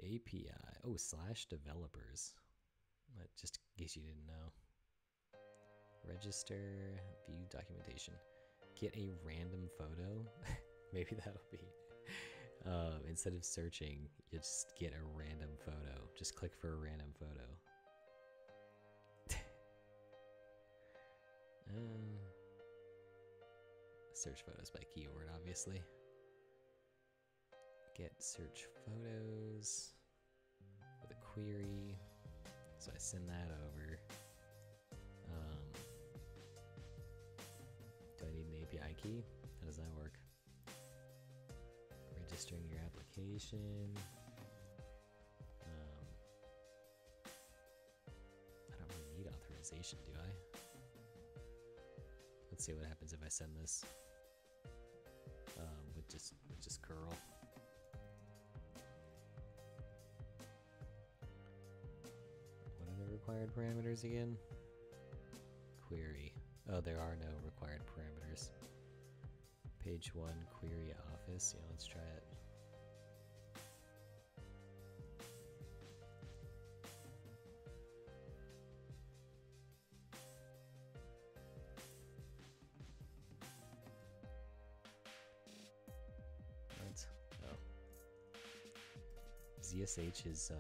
API. Oh, slash developers. That just in case you didn't know. Register, view documentation. Get a random photo. Maybe that'll be. Uh, instead of searching, you just get a random photo. Just click for a random photo. uh, search photos by keyword, obviously. Get search photos with a query. So I send that over. API key? How does that work? Registering your application. Um, I don't really need authorization, do I? Let's see what happens if I send this um, with just with just curl. What are the required parameters again? Query. Oh, there are no required parameters. Page one, query office. Yeah, let's try it. What? Oh. ZSH is, um,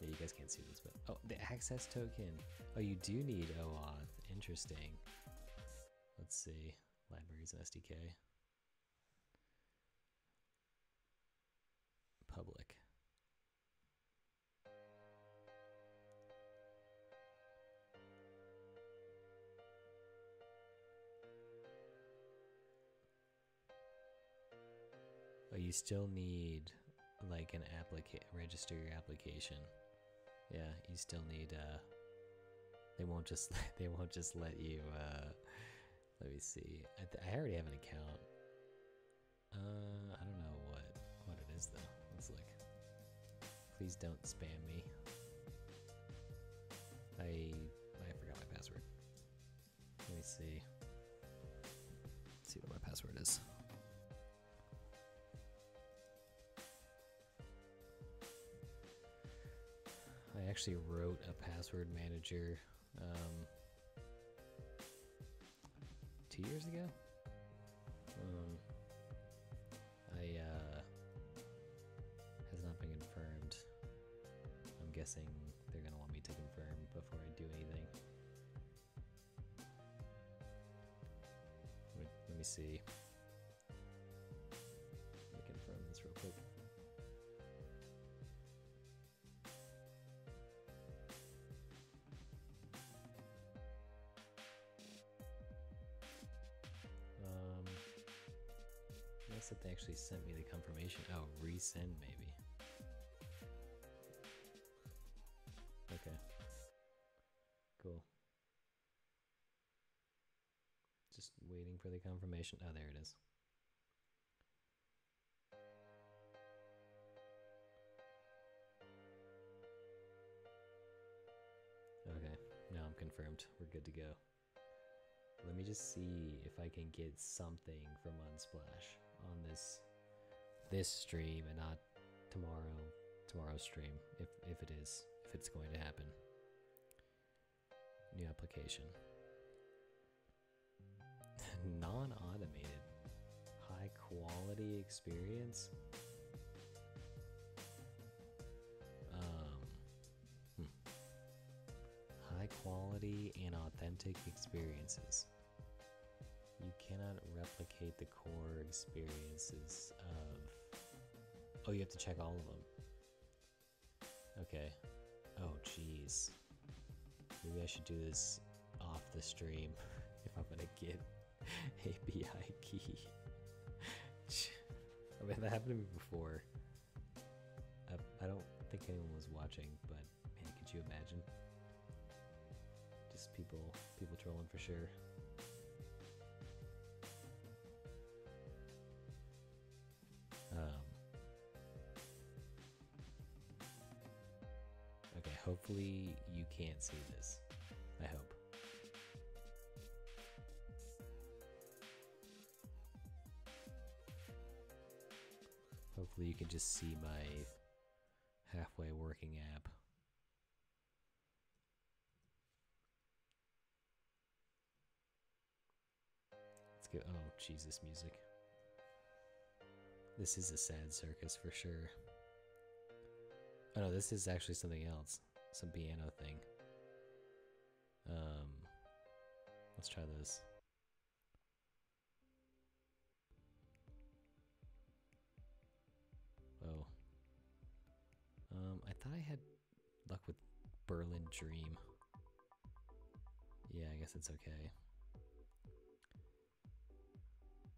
yeah, you guys can't see this, but, oh, the access token. Oh, you do need OAuth. Interesting. Let's see. Libraries and SDK. Public. Oh, you still need like an applica- register your application. Yeah, you still need uh they won't just they won't just let you uh let me see. I, I already have an account. Uh I don't know what what it is though. Let's look. Please don't spam me. I I forgot my password. Let me see. Let's see what my password is. I actually wrote a password manager um, two years ago. Um, I uh, has not been confirmed. I'm guessing they're gonna want me to confirm before I do anything. Let me, let me see. That they actually sent me the confirmation. Oh, resend maybe. Okay. Cool. Just waiting for the confirmation. Oh, there it is. Okay, now I'm confirmed. We're good to go. Let me just see if I can get something from Unsplash on this this stream and not tomorrow tomorrow's stream if if it is if it's going to happen. New application. Non-automated high quality experience. Um hmm. high quality and authentic experiences. Cannot replicate the core experiences of. Oh, you have to check all of them. Okay. Oh, jeez. Maybe I should do this off the stream if I'm gonna get API key. Oh, I mean, that happened to me before. I, I don't think anyone was watching, but man, could you imagine? Just people, people trolling for sure. Hopefully you can't see this. I hope. Hopefully you can just see my halfway working app. Let's go. Oh, Jesus, music. This is a sad circus for sure. Oh no, this is actually something else. Some piano thing. Um, let's try this. Oh. Um, I thought I had luck with Berlin Dream. Yeah, I guess it's okay.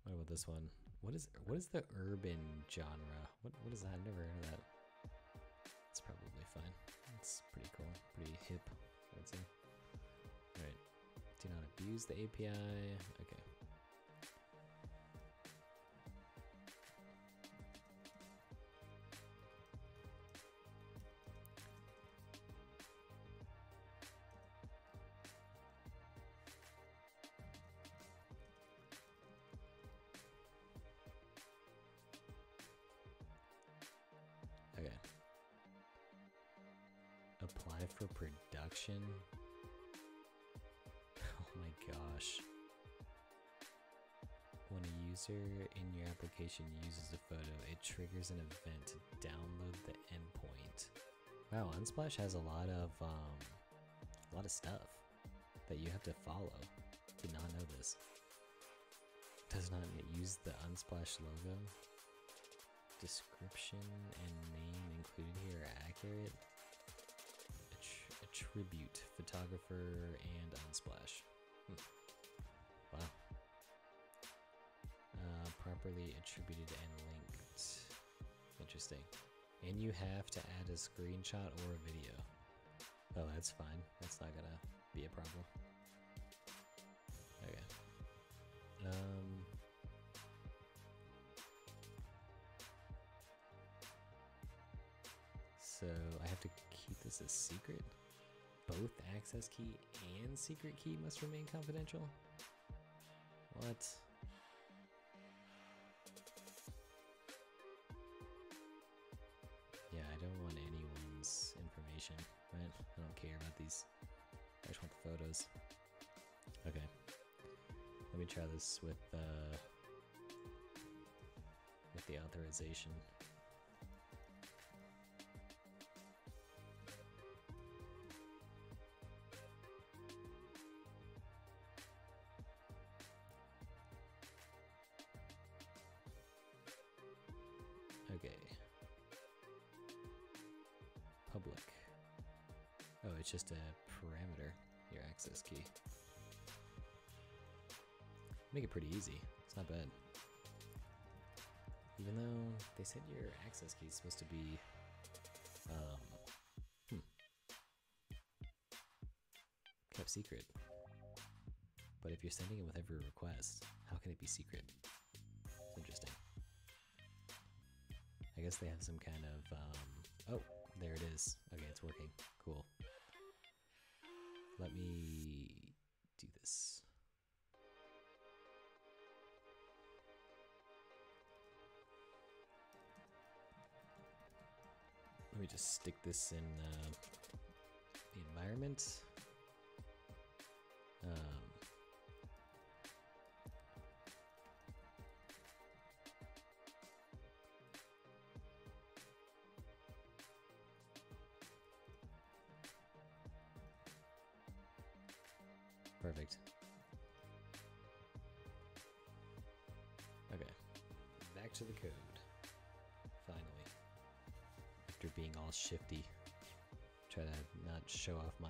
What about this one? What is what is the urban genre? What what is that? I've never heard of that. It's probably fine. It's pretty cool, pretty hip. I'd say. All right. Do not abuse the API. Okay. Triggers an event to download the endpoint. Wow, Unsplash has a lot of um, a lot of stuff that you have to follow. Did not know this. Does not use the Unsplash logo. Description and name included here are accurate. attribute photographer and Unsplash. Hmm. Wow. Uh, properly attributed and linked. Interesting. And you have to add a screenshot or a video. Oh, that's fine. That's not gonna be a problem. Okay. Um. So I have to keep this a secret? Both access key and secret key must remain confidential? What? This with uh with the authorization. Okay. Public. Oh, it's just a Make it pretty easy. It's not bad. Even though they said your access key is supposed to be um, hmm, kept secret. But if you're sending it with every request, how can it be secret? It's interesting. I guess they have some kind of, um, oh, there it is. Okay, it's working. Cool. Let me stick this in uh, the environment. Um, shifty. Try to not show off my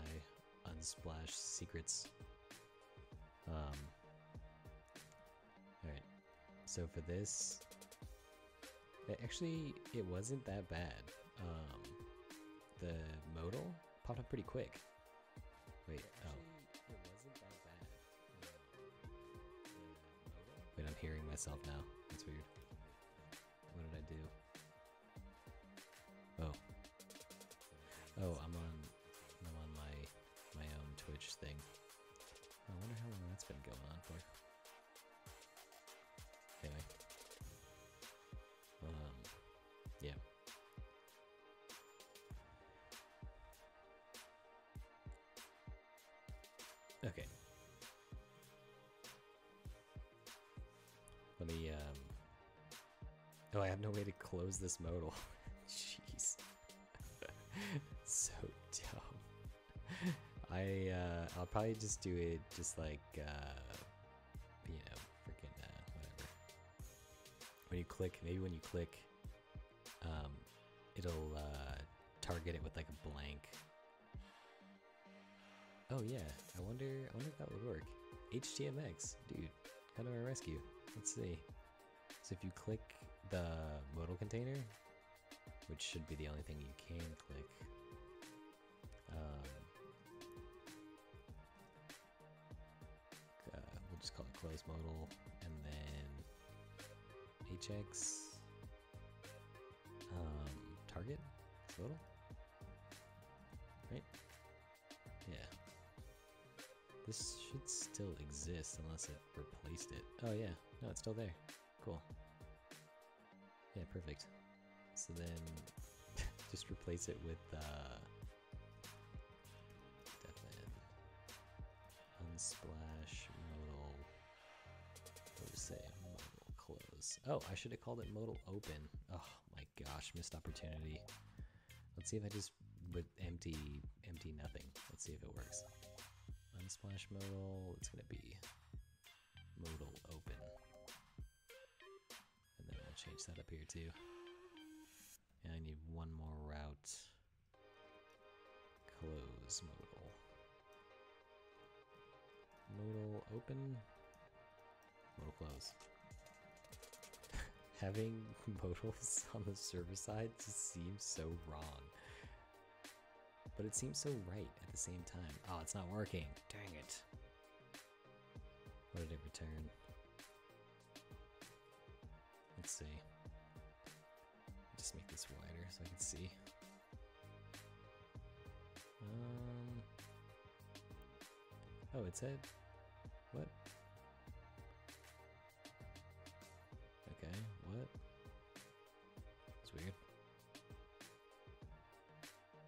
unsplash secrets. Um Alright. So for this actually it wasn't that bad. Um the modal popped up pretty quick. Wait, oh. It wasn't that bad. Wait, I'm hearing myself now. That's weird. Okay. Let me, um... Oh, I have no way to close this modal. Jeez. so dumb. I, uh, I'll probably just do it just like, uh, you know, freaking, uh, whatever. When you click, maybe when you click, um, it'll, uh, target it with like a blank Oh yeah, I wonder. I wonder if that would work. HTMX, dude, come to my rescue. Let's see. So if you click the modal container, which should be the only thing you can click, um, uh, we'll just call it close modal, and then hx um, target modal, This should still exist unless it replaced it. Oh yeah, no, it's still there. Cool. Yeah, perfect. So then just replace it with uh unsplash modal what to say? Modal close. Oh, I should have called it modal open. Oh my gosh, missed opportunity. Let's see if I just with empty empty nothing. Let's see if it works unsplash modal, it's gonna be modal open. And then we'll change that up here too. And I need one more route. Close modal. Modal open. Modal close. Having modals on the server side just seems so wrong but it seems so right at the same time. Oh, it's not working. Dang it. What did it return? Let's see. Just make this wider so I can see. Um. Oh, it said. What? Okay, what?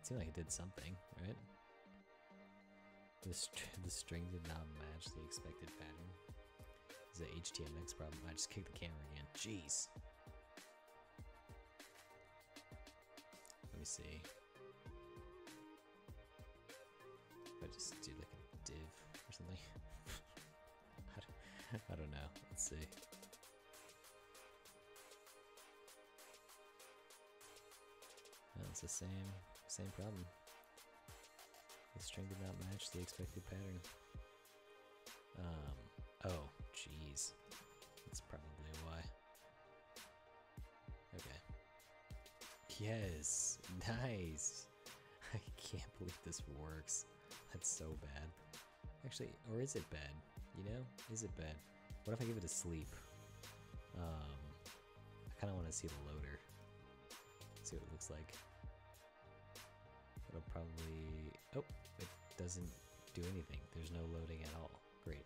Seemed like it did something, right? The, st the string did not match the expected pattern. Is it HTMX problem? I just kicked the camera again. Jeez. Let me see. If I just do like a div or something. I, don't, I don't know. Let's see. It's the same. Same problem. The string did not match the expected pattern. Um, oh, jeez. That's probably why. Okay. Yes, nice. I can't believe this works. That's so bad. Actually, or is it bad? You know, is it bad? What if I give it a sleep? Um, I kind of want to see the loader. See what it looks like it'll probably... Oh, it doesn't do anything. There's no loading at all. Great.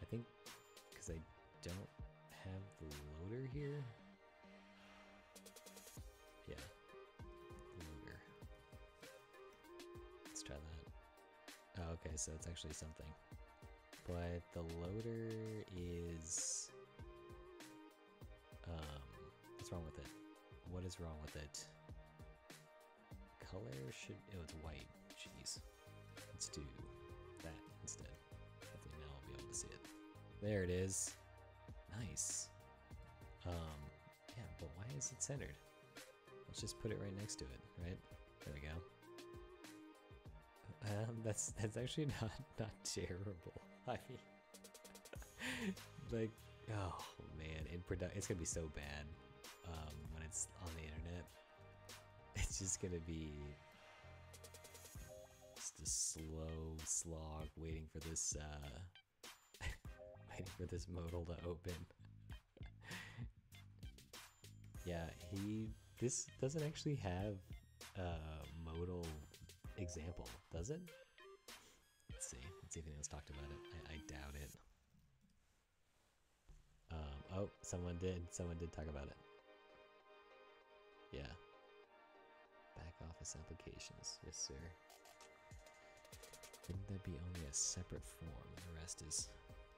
I think because I don't have the loader here. Yeah. Loader. Let's try that. Oh, okay, so it's actually something. But the loader is... Um, what's wrong with it? What is wrong with it? Color should. Oh, it's white. Jeez. Let's do that instead. Hopefully now I'll be able to see it. There it is. Nice. Um, yeah, but why is it centered? Let's just put it right next to it, right? There we go. Um, that's that's actually not not terrible. I mean, like, oh man, in it's gonna be so bad um, when it's on the internet. It's just gonna be just a slow slog waiting for this uh, waiting for this modal to open. yeah, he this doesn't actually have a modal example, does it? Let's see. Let's see if anyone's talked about it. I, I doubt it. Um, oh, someone did. Someone did talk about it. Yeah. Back office applications. Yes, sir. Wouldn't that be only a separate form? The rest is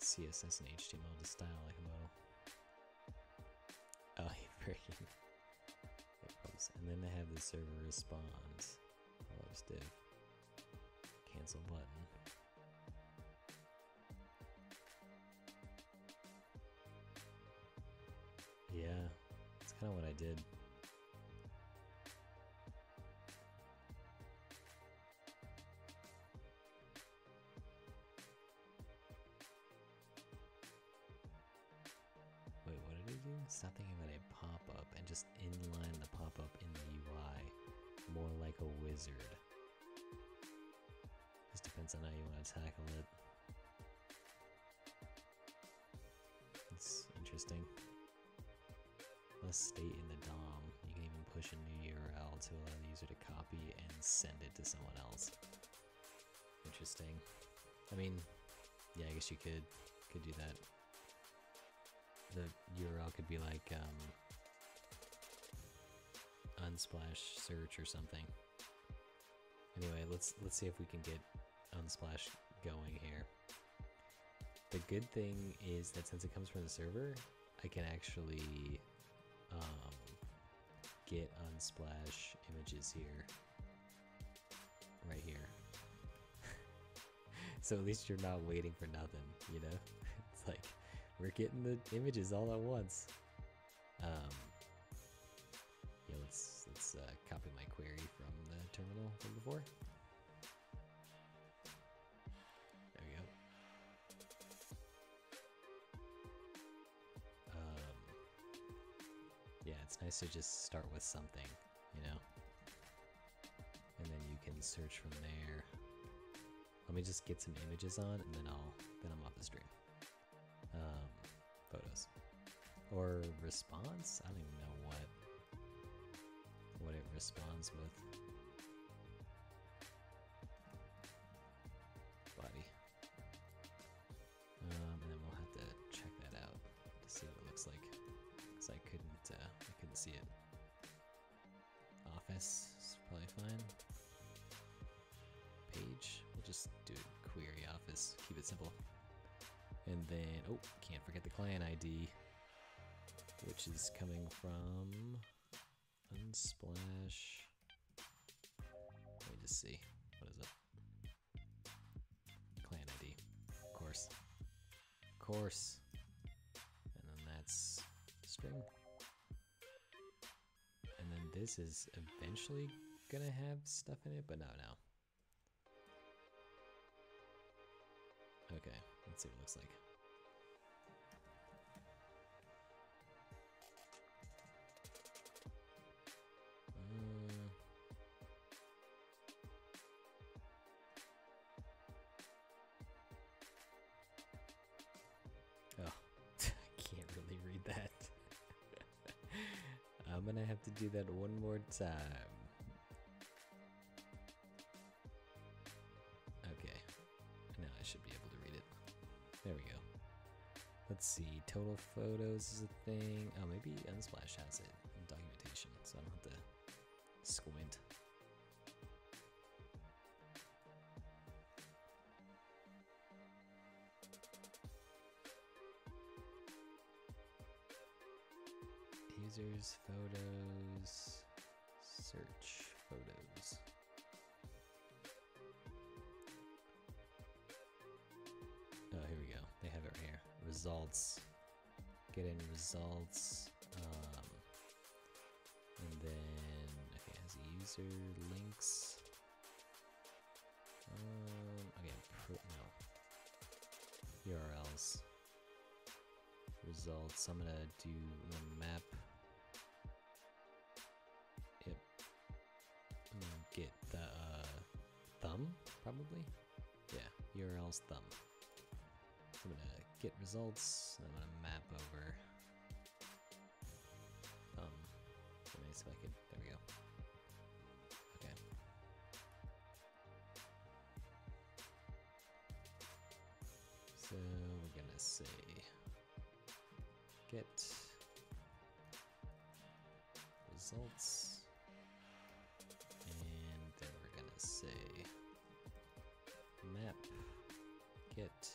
CSS and HTML to style like a model. Oh, freaking. And then they have the server response. Loves div. Cancel button. Yeah, that's kind of what I did. Stop thinking about a pop-up and just inline the pop-up in the UI. More like a wizard. Just depends on how you want to tackle it. It's interesting. Less state in the DOM. You can even push a new URL to allow the user to copy and send it to someone else. Interesting. I mean, yeah, I guess you could could do that the URL could be like um, unsplash search or something. Anyway, let's let's see if we can get unsplash going here. The good thing is that since it comes from the server, I can actually um, get unsplash images here, right here. so at least you're not waiting for nothing, you know? We're getting the images all at once. Um, yeah, let's let's uh, copy my query from the terminal from before. There we go. Um, yeah, it's nice to just start with something, you know, and then you can search from there. Let me just get some images on, and then I'll then I'm off the stream um, photos or response. I don't even know what what it responds with. Body. Um, and then we'll have to check that out to see what it looks like, because I couldn't uh, I couldn't see it. Office is probably fine. Page. We'll just do query office. Keep it simple. And then, oh, can't forget the client ID, which is coming from Unsplash. Let me just see. What is it? Client ID. Of course. Of course. And then that's string. And then this is eventually gonna have stuff in it, but no, no. Okay. Let's see what it looks like. Uh, oh, I can't really read that. I'm gonna have to do that one more time. Let's see, total photos is a thing. Oh, maybe Unsplash has it in documentation, so I don't have to squint. Users, photos, search photos. Results. Get in results. Um, and then, okay, a user links. Um, okay, pro, no. URLs. Results. I'm gonna do the map. Yep. Get the uh, thumb, probably. Yeah, URLs thumb. Get results. I'm gonna map over. Um, let me see if I can. There we go. Okay. So we're gonna say get results, and then we're gonna say map get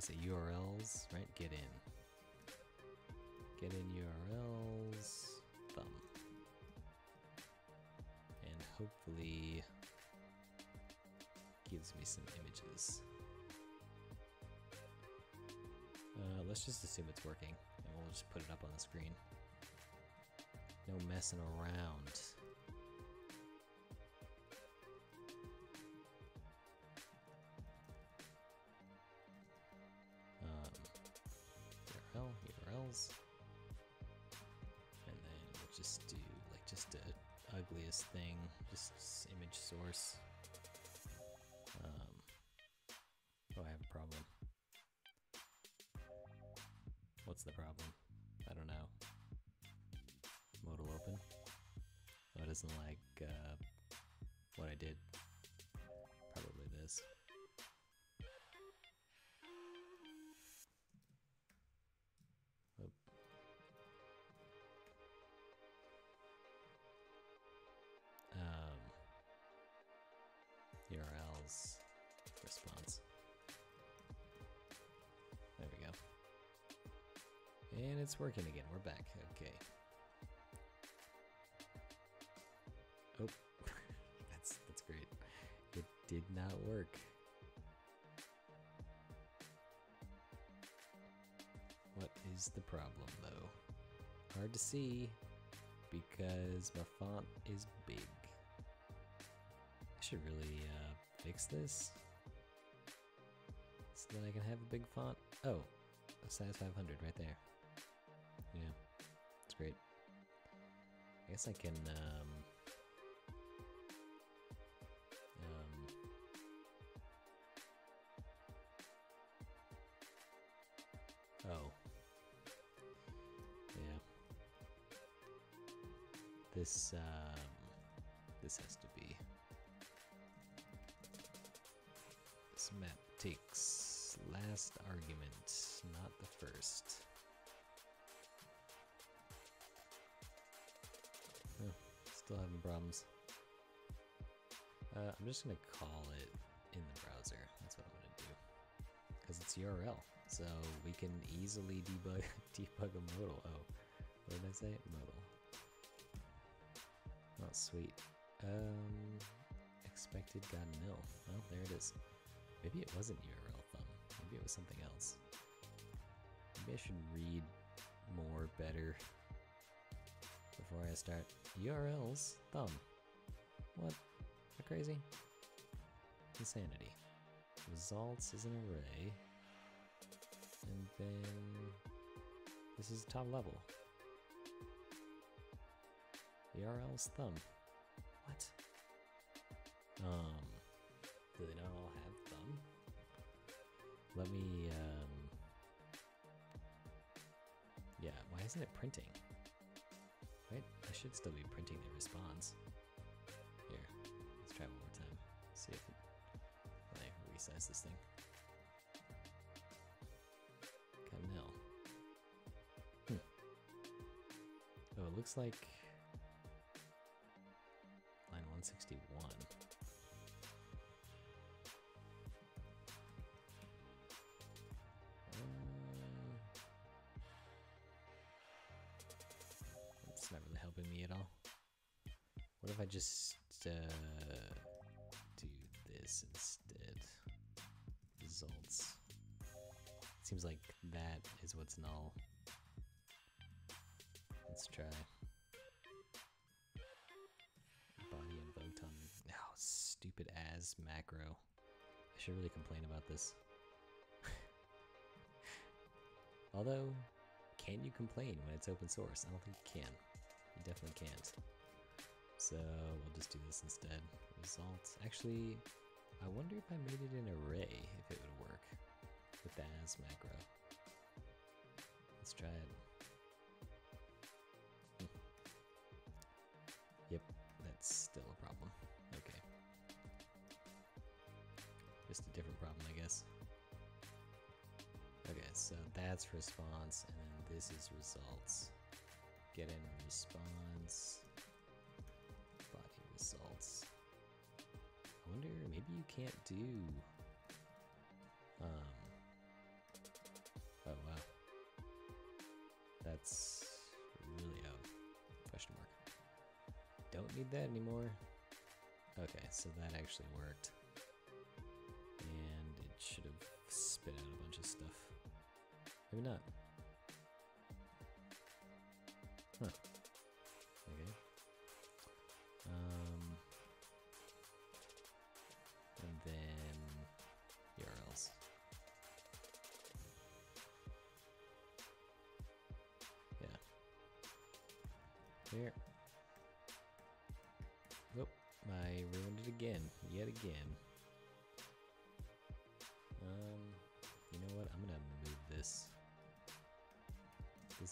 was it URLs right? Get in. Get in URLs thumb. And hopefully gives me some images. Uh, let's just assume it's working and we'll just put it up on the screen. No messing around URLs response. There we go. And it's working again. We're back. Okay. Oh, that's that's great. It did not work. What is the problem though? Hard to see because my font is big. I should really uh, fix this so that I can have a big font. Oh, a size 500 right there. Yeah, it's great. I guess I can. Um, um, oh, yeah. This um, problems. Uh, I'm just gonna call it in the browser. That's what I'm gonna do. Because it's URL. So we can easily debug debug a modal. Oh, what did I say? Modal. Oh, sweet. Um, expected got nil. Well, there it is. Maybe it wasn't URL thumb. Maybe it was something else. Maybe I should read more better before I start. URLs thumb. What? Crazy? Insanity. Results is an array. And then this is top level. URL's thumb. What? Um, do they not all have thumb? Let me, um, yeah, why isn't it printing? I should still be printing the response. Here, let's try one more time. See if it, let resize this thing. Got an L. Hmm. Oh, it looks like just uh, do this instead? Results. Seems like that is what's null. Let's try. Body invoked on. Oh, stupid as macro. I should really complain about this. Although, can you complain when it's open source? I don't think you can. You definitely can't. So we'll just do this instead. Results. Actually, I wonder if I made it an array, if it would work with the as macro. Let's try it. Hmm. Yep, that's still a problem. Okay. Just a different problem, I guess. Okay, so that's response, and then this is results. Get in response, wonder, maybe you can't do, um, oh wow. That's really, oh, question mark. Don't need that anymore. Okay, so that actually worked. And it should have spit out a bunch of stuff. Maybe not.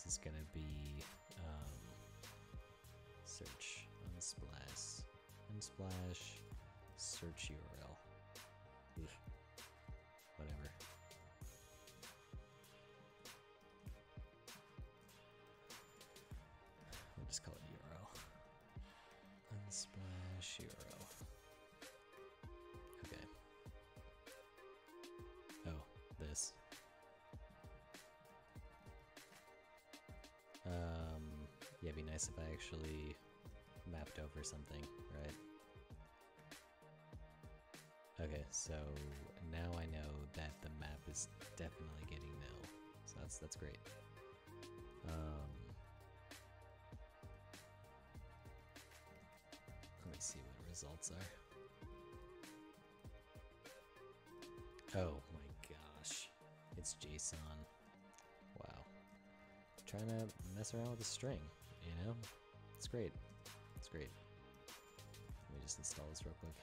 Is gonna be um, search unsplash, unsplash, search URL. Nice if I actually mapped over something, right? Okay, so now I know that the map is definitely getting nil. So that's that's great. Um, let me see what results are. Oh my gosh. It's JSON. Wow. Trying to mess around with a string, know? It's great. It's great. Let me just install this real quick.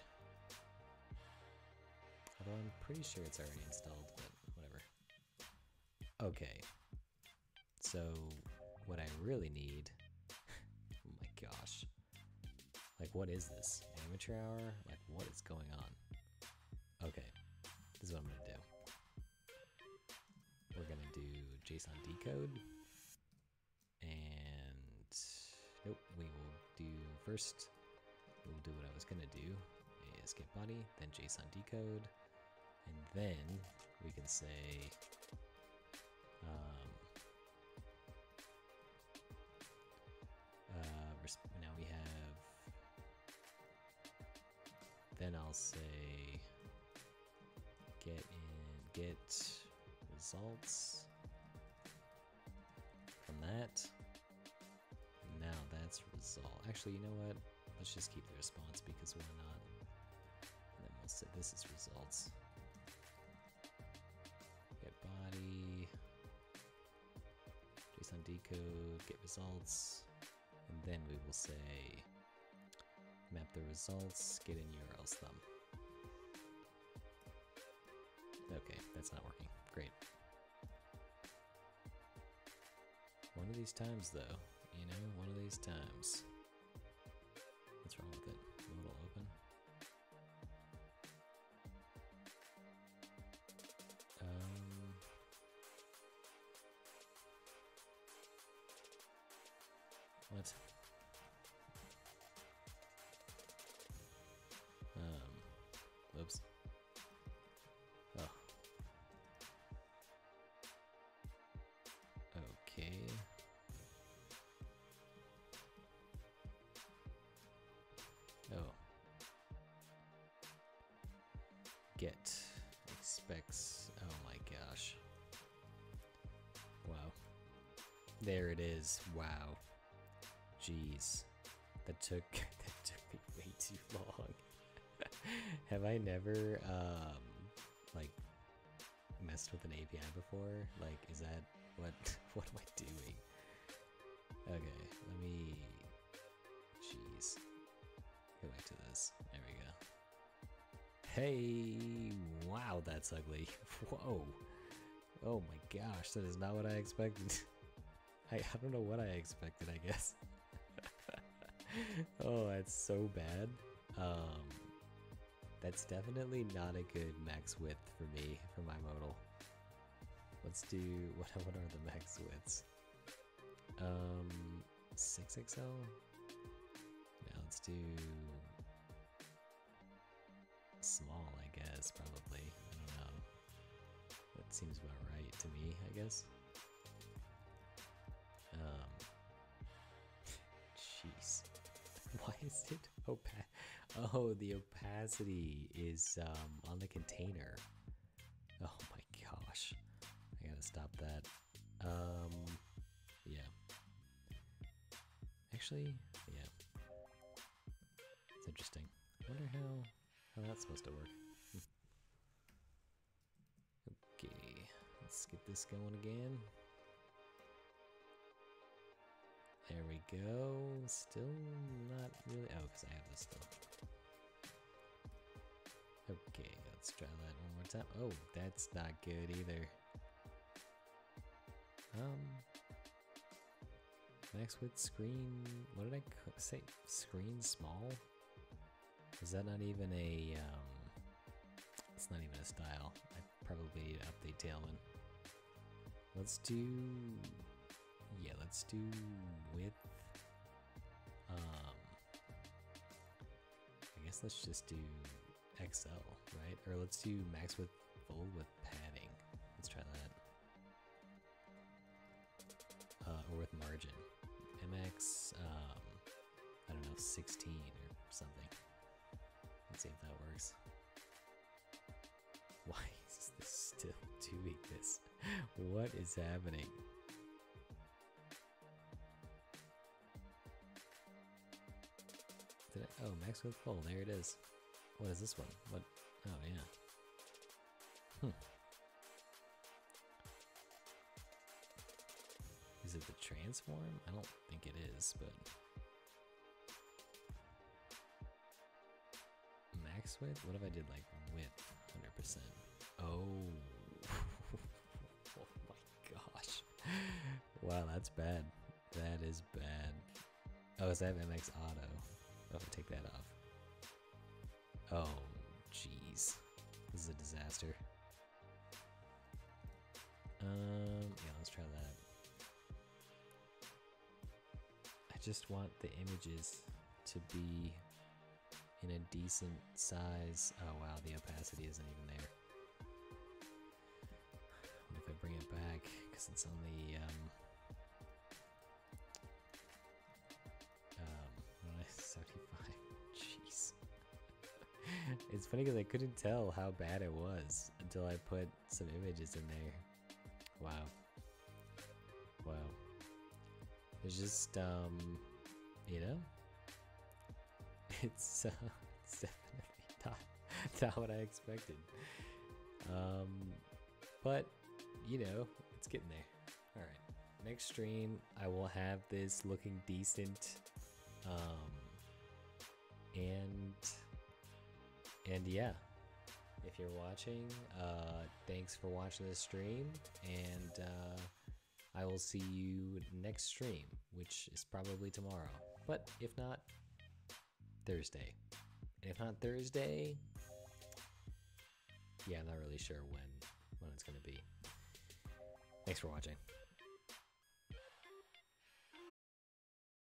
Although I'm pretty sure it's already installed, but whatever. Okay. So, what I really need. oh my gosh. Like, what is this? Amateur hour? Like, what is going on? Okay. This is what I'm gonna do. We're gonna do JSON decode. First. We'll do what I was gonna do is get body, then JSON decode, and then we can say um, uh, now we have then I'll say get in get results from that that's result. Actually you know what? Let's just keep the response because why not? And then we'll say this is results. Get body. Json decode get results. And then we will say map the results get in urls thumb. Okay that's not working. Great. One of these times though you know one of these times Have I never um like messed with an API before? Like is that what what am I doing? Okay, let me jeez. Go back to this. There we go. Hey, wow, that's ugly. Whoa. Oh my gosh, that is not what I expected. I, I don't know what I expected, I guess. oh, that's so bad. Um, that's definitely not a good max width for me, for my modal. Let's do, what, what are the max widths? Um, 6XL? Yeah, let's do small, I guess, probably. I don't know. That seems about right to me, I guess. Um, jeez. Why is it opaque? Oh, the opacity is um, on the container. Oh my gosh. I gotta stop that. Um, yeah. Actually, yeah. It's interesting. I wonder how how that's supposed to work. Okay, let's get this going again. There we go. Still not really. Oh, because I have this still. Okay, let's try that one more time. Oh, that's not good either. Um, max width screen. What did I say? Screen small? Is that not even a, um, it's not even a style. I probably need to update Tailwind. Let's do, yeah, let's do width. Um, I guess let's just do XL, right? Or let's do max width full with padding. Let's try that. Uh, or with margin. MX, um, I don't know, 16 or something. Let's see if that works. Why is this still doing this? What is happening? Did I, oh, full. There it is. What is this one? What? Oh, yeah. Hmm. Is it the transform? I don't think it is, but... Max width? What if I did like width 100%? Oh. oh my gosh. Wow, that's bad. That is bad. Oh, is that MX Auto? Oh, take that off. Oh, jeez. This is a disaster. Um, yeah, let's try that. I just want the images to be in a decent size. Oh wow, the opacity isn't even there. What if I bring it back? Because it's on the, um, um, it's funny because I couldn't tell how bad it was until I put some images in there. Wow. Wow. It's just, um, you know, it's, uh, it's definitely not, not what I expected. Um, but, you know, it's getting there. All right. Next stream, I will have this looking decent. Um, and, and yeah, if you're watching, uh, thanks for watching this stream. And, uh, I will see you next stream, which is probably tomorrow. But if not, Thursday. And if not Thursday, yeah, I'm not really sure when when it's gonna be. Thanks for watching.